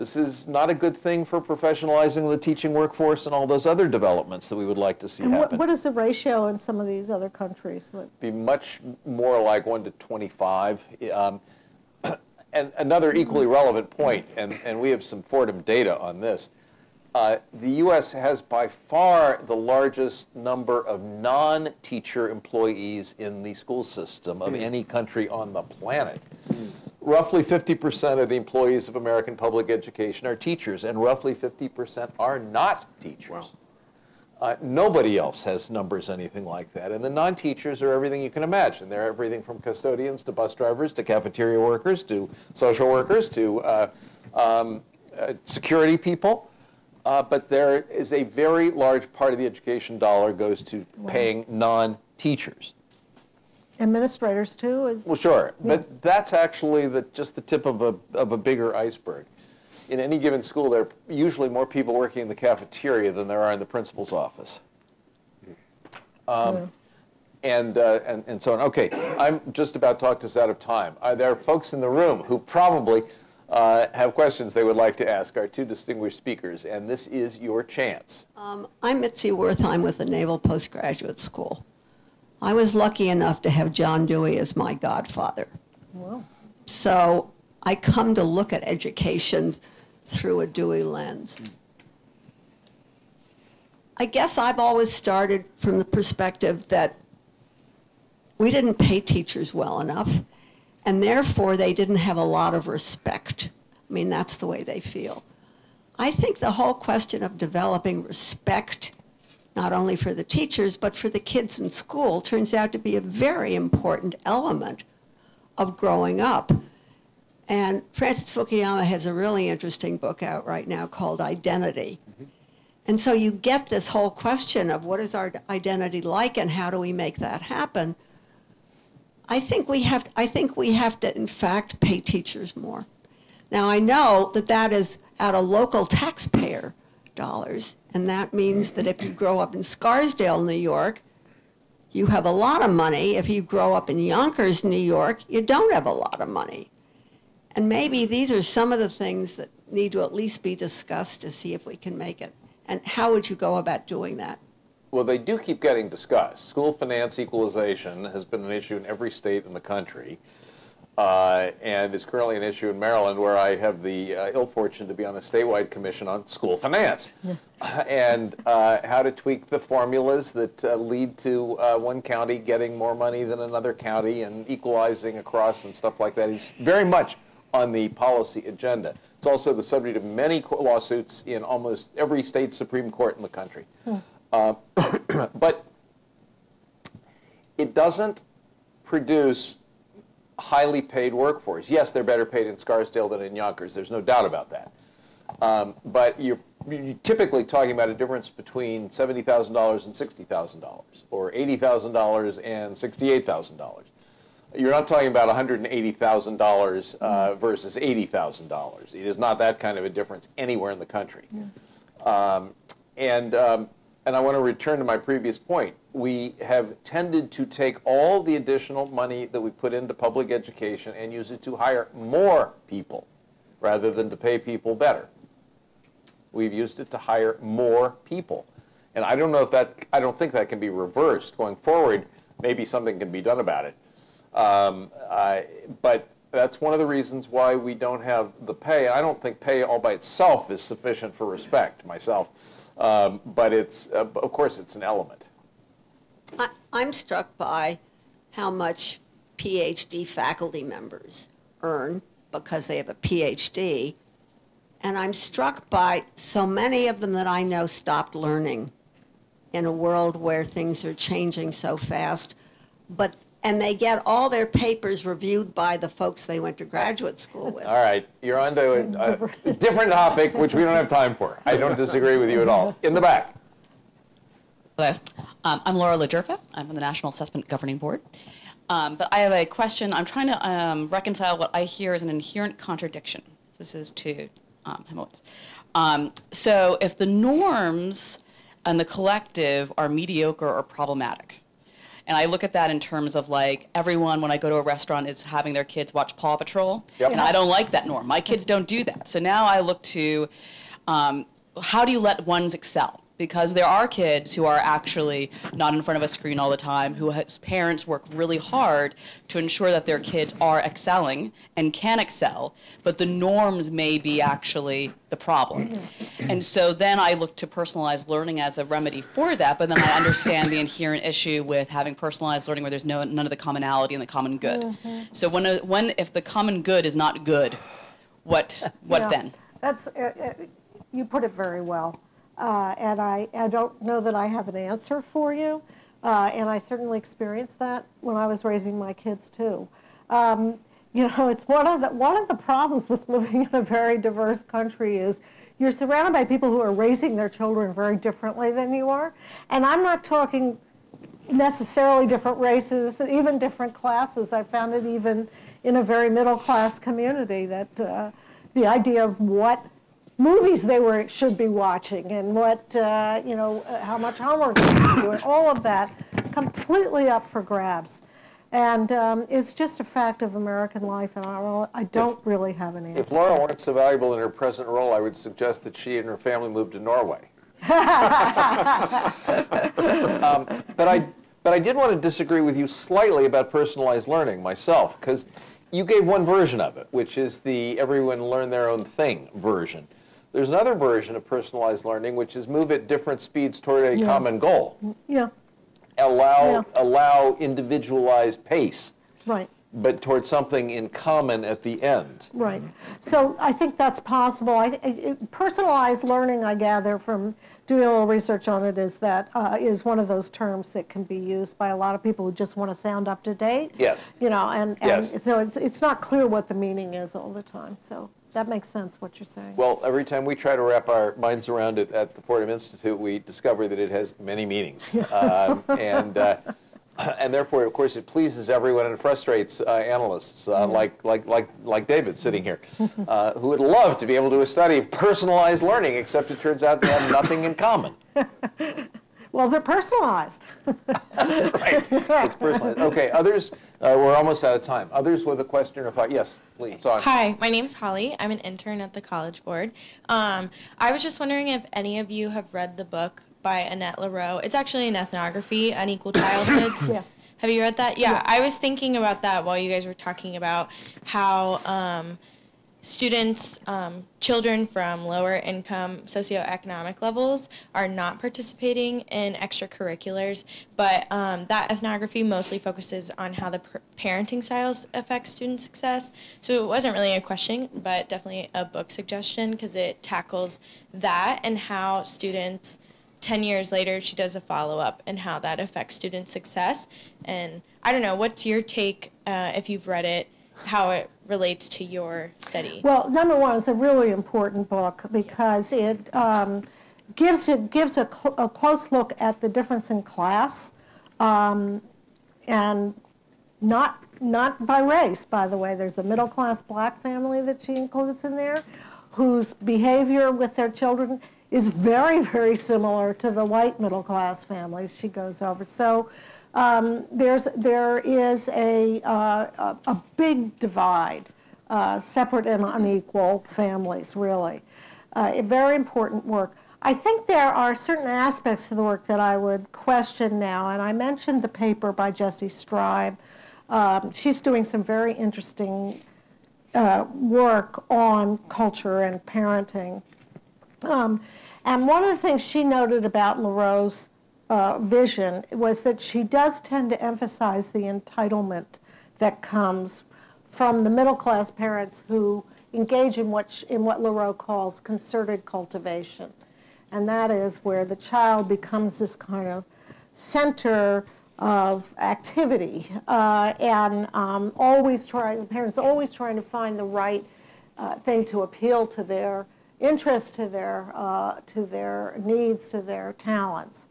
this is not a good thing for professionalizing the teaching workforce and all those other developments that we would like to see and happen. What, what is the ratio in some of these other countries? That... Be much more like 1 to 25. Um, and another equally relevant point, and, and we have some Fordham data on this, uh, the U.S. has by far the largest number of non-teacher employees in the school system of mm. any country on the planet. Mm roughly 50% of the employees of American public education are teachers, and roughly 50% are not teachers. Wow. Uh, nobody else has numbers anything like that. And the non-teachers are everything you can imagine. They're everything from custodians to bus drivers to cafeteria workers to social workers to uh, um, uh, security people. Uh, but there is a very large part of the education dollar goes to paying non-teachers. Administrators too? Is, well, sure, yeah. but that's actually the, just the tip of a, of a bigger iceberg. In any given school, there are usually more people working in the cafeteria than there are in the principal's office. Um, yeah. and, uh, and, and so on. Okay, I'm just about to talk us out of time. Are there folks in the room who probably uh, have questions they would like to ask our two distinguished speakers, and this is your chance. Um, I'm Mitzi Wertheim with the Naval Postgraduate School. I was lucky enough to have John Dewey as my godfather. Wow. So I come to look at education through a Dewey lens. I guess I've always started from the perspective that we didn't pay teachers well enough, and therefore they didn't have a lot of respect. I mean, that's the way they feel. I think the whole question of developing respect not only for the teachers, but for the kids in school, turns out to be a very important element of growing up. And Francis Fukuyama has a really interesting book out right now called Identity. Mm-hmm. And so you get this whole question of what is our identity like and how do we make that happen? I think we have I think we have to in fact pay teachers more. Now I know that that is at a local taxpayer dollars and that means that if you grow up in Scarsdale, New York, you have a lot of money. If you grow up in Yonkers, New York, you don't have a lot of money. And maybe these are some of the things that need to at least be discussed to see if we can make it. And how would you go about doing that? Well, they do keep getting discussed. School finance equalization has been an issue in every state in the country uh, and is currently an issue in Maryland, where I have the uh, ill fortune to be on a statewide commission on school finance yeah. and uh, how to tweak the formulas that uh, lead to uh, one county getting more money than another county and equalizing across and stuff like that is very much on the policy agenda. It's also the subject of many lawsuits in almost every state Supreme Court in the country. Hmm. Uh, but it doesn't produce highly paid workforce. Yes, they're better paid in Scarsdale than in Yonkers. There's no doubt about that. Um, but you're, you're typically talking about a difference between $70,000 and $60,000 or $80,000 and $68,000. You're not talking about $180,000 uh, versus $80,000. It is not that kind of a difference anywhere in the country. Um, and, um, and I want to return to my previous point. We have tended to take all the additional money that we put into public education and use it to hire more people rather than to pay people better. We've used it to hire more people. And I don't know if that, I don't think that can be reversed going forward. Maybe something can be done about it. Um, I, but that's one of the reasons why we don't have the pay. I don't think pay all by itself is sufficient for respect myself. Um, but it's, uh, of course, it's an element. I, I'm struck by how much PhD faculty members earn because they have a PhD. And I'm struck by so many of them that I know stopped learning in a world where things are changing so fast. But and they get all their papers reviewed by the folks they went to graduate school with. All right, you're on to a, a different topic, which we don't have time for. I don't disagree with you at all. In the back. Hello, um, I'm Laura LaJurfa. I'm from the National Assessment Governing Board. Um, but I have a question. I'm trying to um, reconcile what I hear as an inherent contradiction. This is to um. Um, so if the norms and the collective are mediocre or problematic, and I look at that in terms of like everyone, when I go to a restaurant, is having their kids watch Paw Patrol. Yep. And I don't like that norm. My kids don't do that. So now I look to um, how do you let ones excel? Because there are kids who are actually not in front of a screen all the time, who whose parents work really hard to ensure that their kids are excelling and can excel, but the norms may be actually the problem. And so then I look to personalized learning as a remedy for that, but then I understand the inherent issue with having personalized learning where there's no, none of the commonality and the common good. So when, a, when, if the common good is not good, what, what Yeah, then? That's, uh, uh, you put it very well. Uh, and I, I don't know that I have an answer for you. Uh, and I certainly experienced that when I was raising my kids too. Um, you know, it's one of the one of the problems with living in a very diverse country is you're surrounded by people who are raising their children very differently than you are. And I'm not talking necessarily different races, even different classes. I found it even in a very middle class community that uh, the idea of what movies they were should be watching and what uh, you know uh, how much homework they should do and all of that completely up for grabs. And um, it's just a fact of American life, and I don't, I don't really have an answer. If Laura weren't so valuable in her present role, I would suggest that she and her family move to Norway. um, but I, but I did want to disagree with you slightly about personalized learning myself, because you gave one version of it, which is the everyone learn their own thing version. There's another version of personalized learning, which is move at different speeds toward a Yeah. common goal. Yeah, Allow, Yeah. allow individualized pace, right. but towards something in common at the end. Right. So I think that's possible. I, it- personalized learning, I gather from doing a little research on it, is that uh, is one of those terms that can be used by a lot of people who just want to sound up to date. Yes. You know, and, and Yes. so it's it's not clear what the meaning is all the time. So that makes sense what you're saying. Well, every time we try to wrap our minds around it at the Fordham Institute, we discover that it has many meanings. Um, and, uh, and therefore, of course, it pleases everyone and frustrates uh, analysts uh, like, like, like, like David sitting here, uh, who would love to be able to do a study of personalized learning, except it turns out they have nothing in common. well, they're personalized. Right? It's personalized. Okay, others, uh, we're almost out of time. Others with a question or thought? Yes, please. On. Hi, my name's Holly. I'm an intern at the College Board. Um, I was just wondering if any of you have read the book by Annette Lareau. It's actually an ethnography, Unequal Childhoods. Yes. Have you read that? Yeah, I was thinking about that while you guys were talking about how um, students, um, children from lower income socioeconomic levels are not participating in extracurriculars, but um, that ethnography mostly focuses on how the parenting styles affect student success. So it wasn't really a question, but definitely a book suggestion because it tackles that and how students 10 years later she does a follow-up and how that affects student success and I don't know. What's your take uh, if you've read it? How it relates to your study? Well, number one, it's a really important book because it um, gives it gives a, cl- a close look at the difference in class, um, and not not by race. By the way, there's a middle class black family that she includes in there, whose behavior with their children is very very similar to the white middle class families she goes over. So. Um, there's there is a uh, a, big divide, uh, separate and unequal families, really. Uh, very important work. I think there are certain aspects to the work that I would question now, and I mentioned the paper by Jessi Streib. Um, she's doing some very interesting uh, work on culture and parenting. Um, and one of the things she noted about Lareau's uh, vision was that she does tend to emphasize the entitlement that comes from the middle class parents who engage in what, in what Lareau calls concerted cultivation. And that is where the child becomes this kind of center of activity uh, and um, always trying, the parents always trying to find the right uh, thing to appeal to their interests, to their, uh, to their needs, to their talents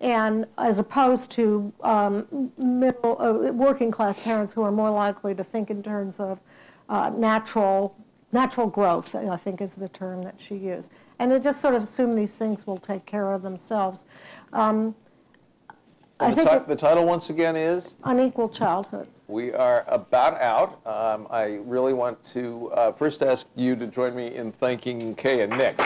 and as opposed to um, middle, uh, working class parents who are more likely to think in terms of uh, natural natural growth, I think is the term that she used. And to just sort of assume these things will take care of themselves. Um, I The, think the title once again is unequal childhoods. We are about out. Um, I really want to uh, first ask you to join me in thanking Kay and Nick.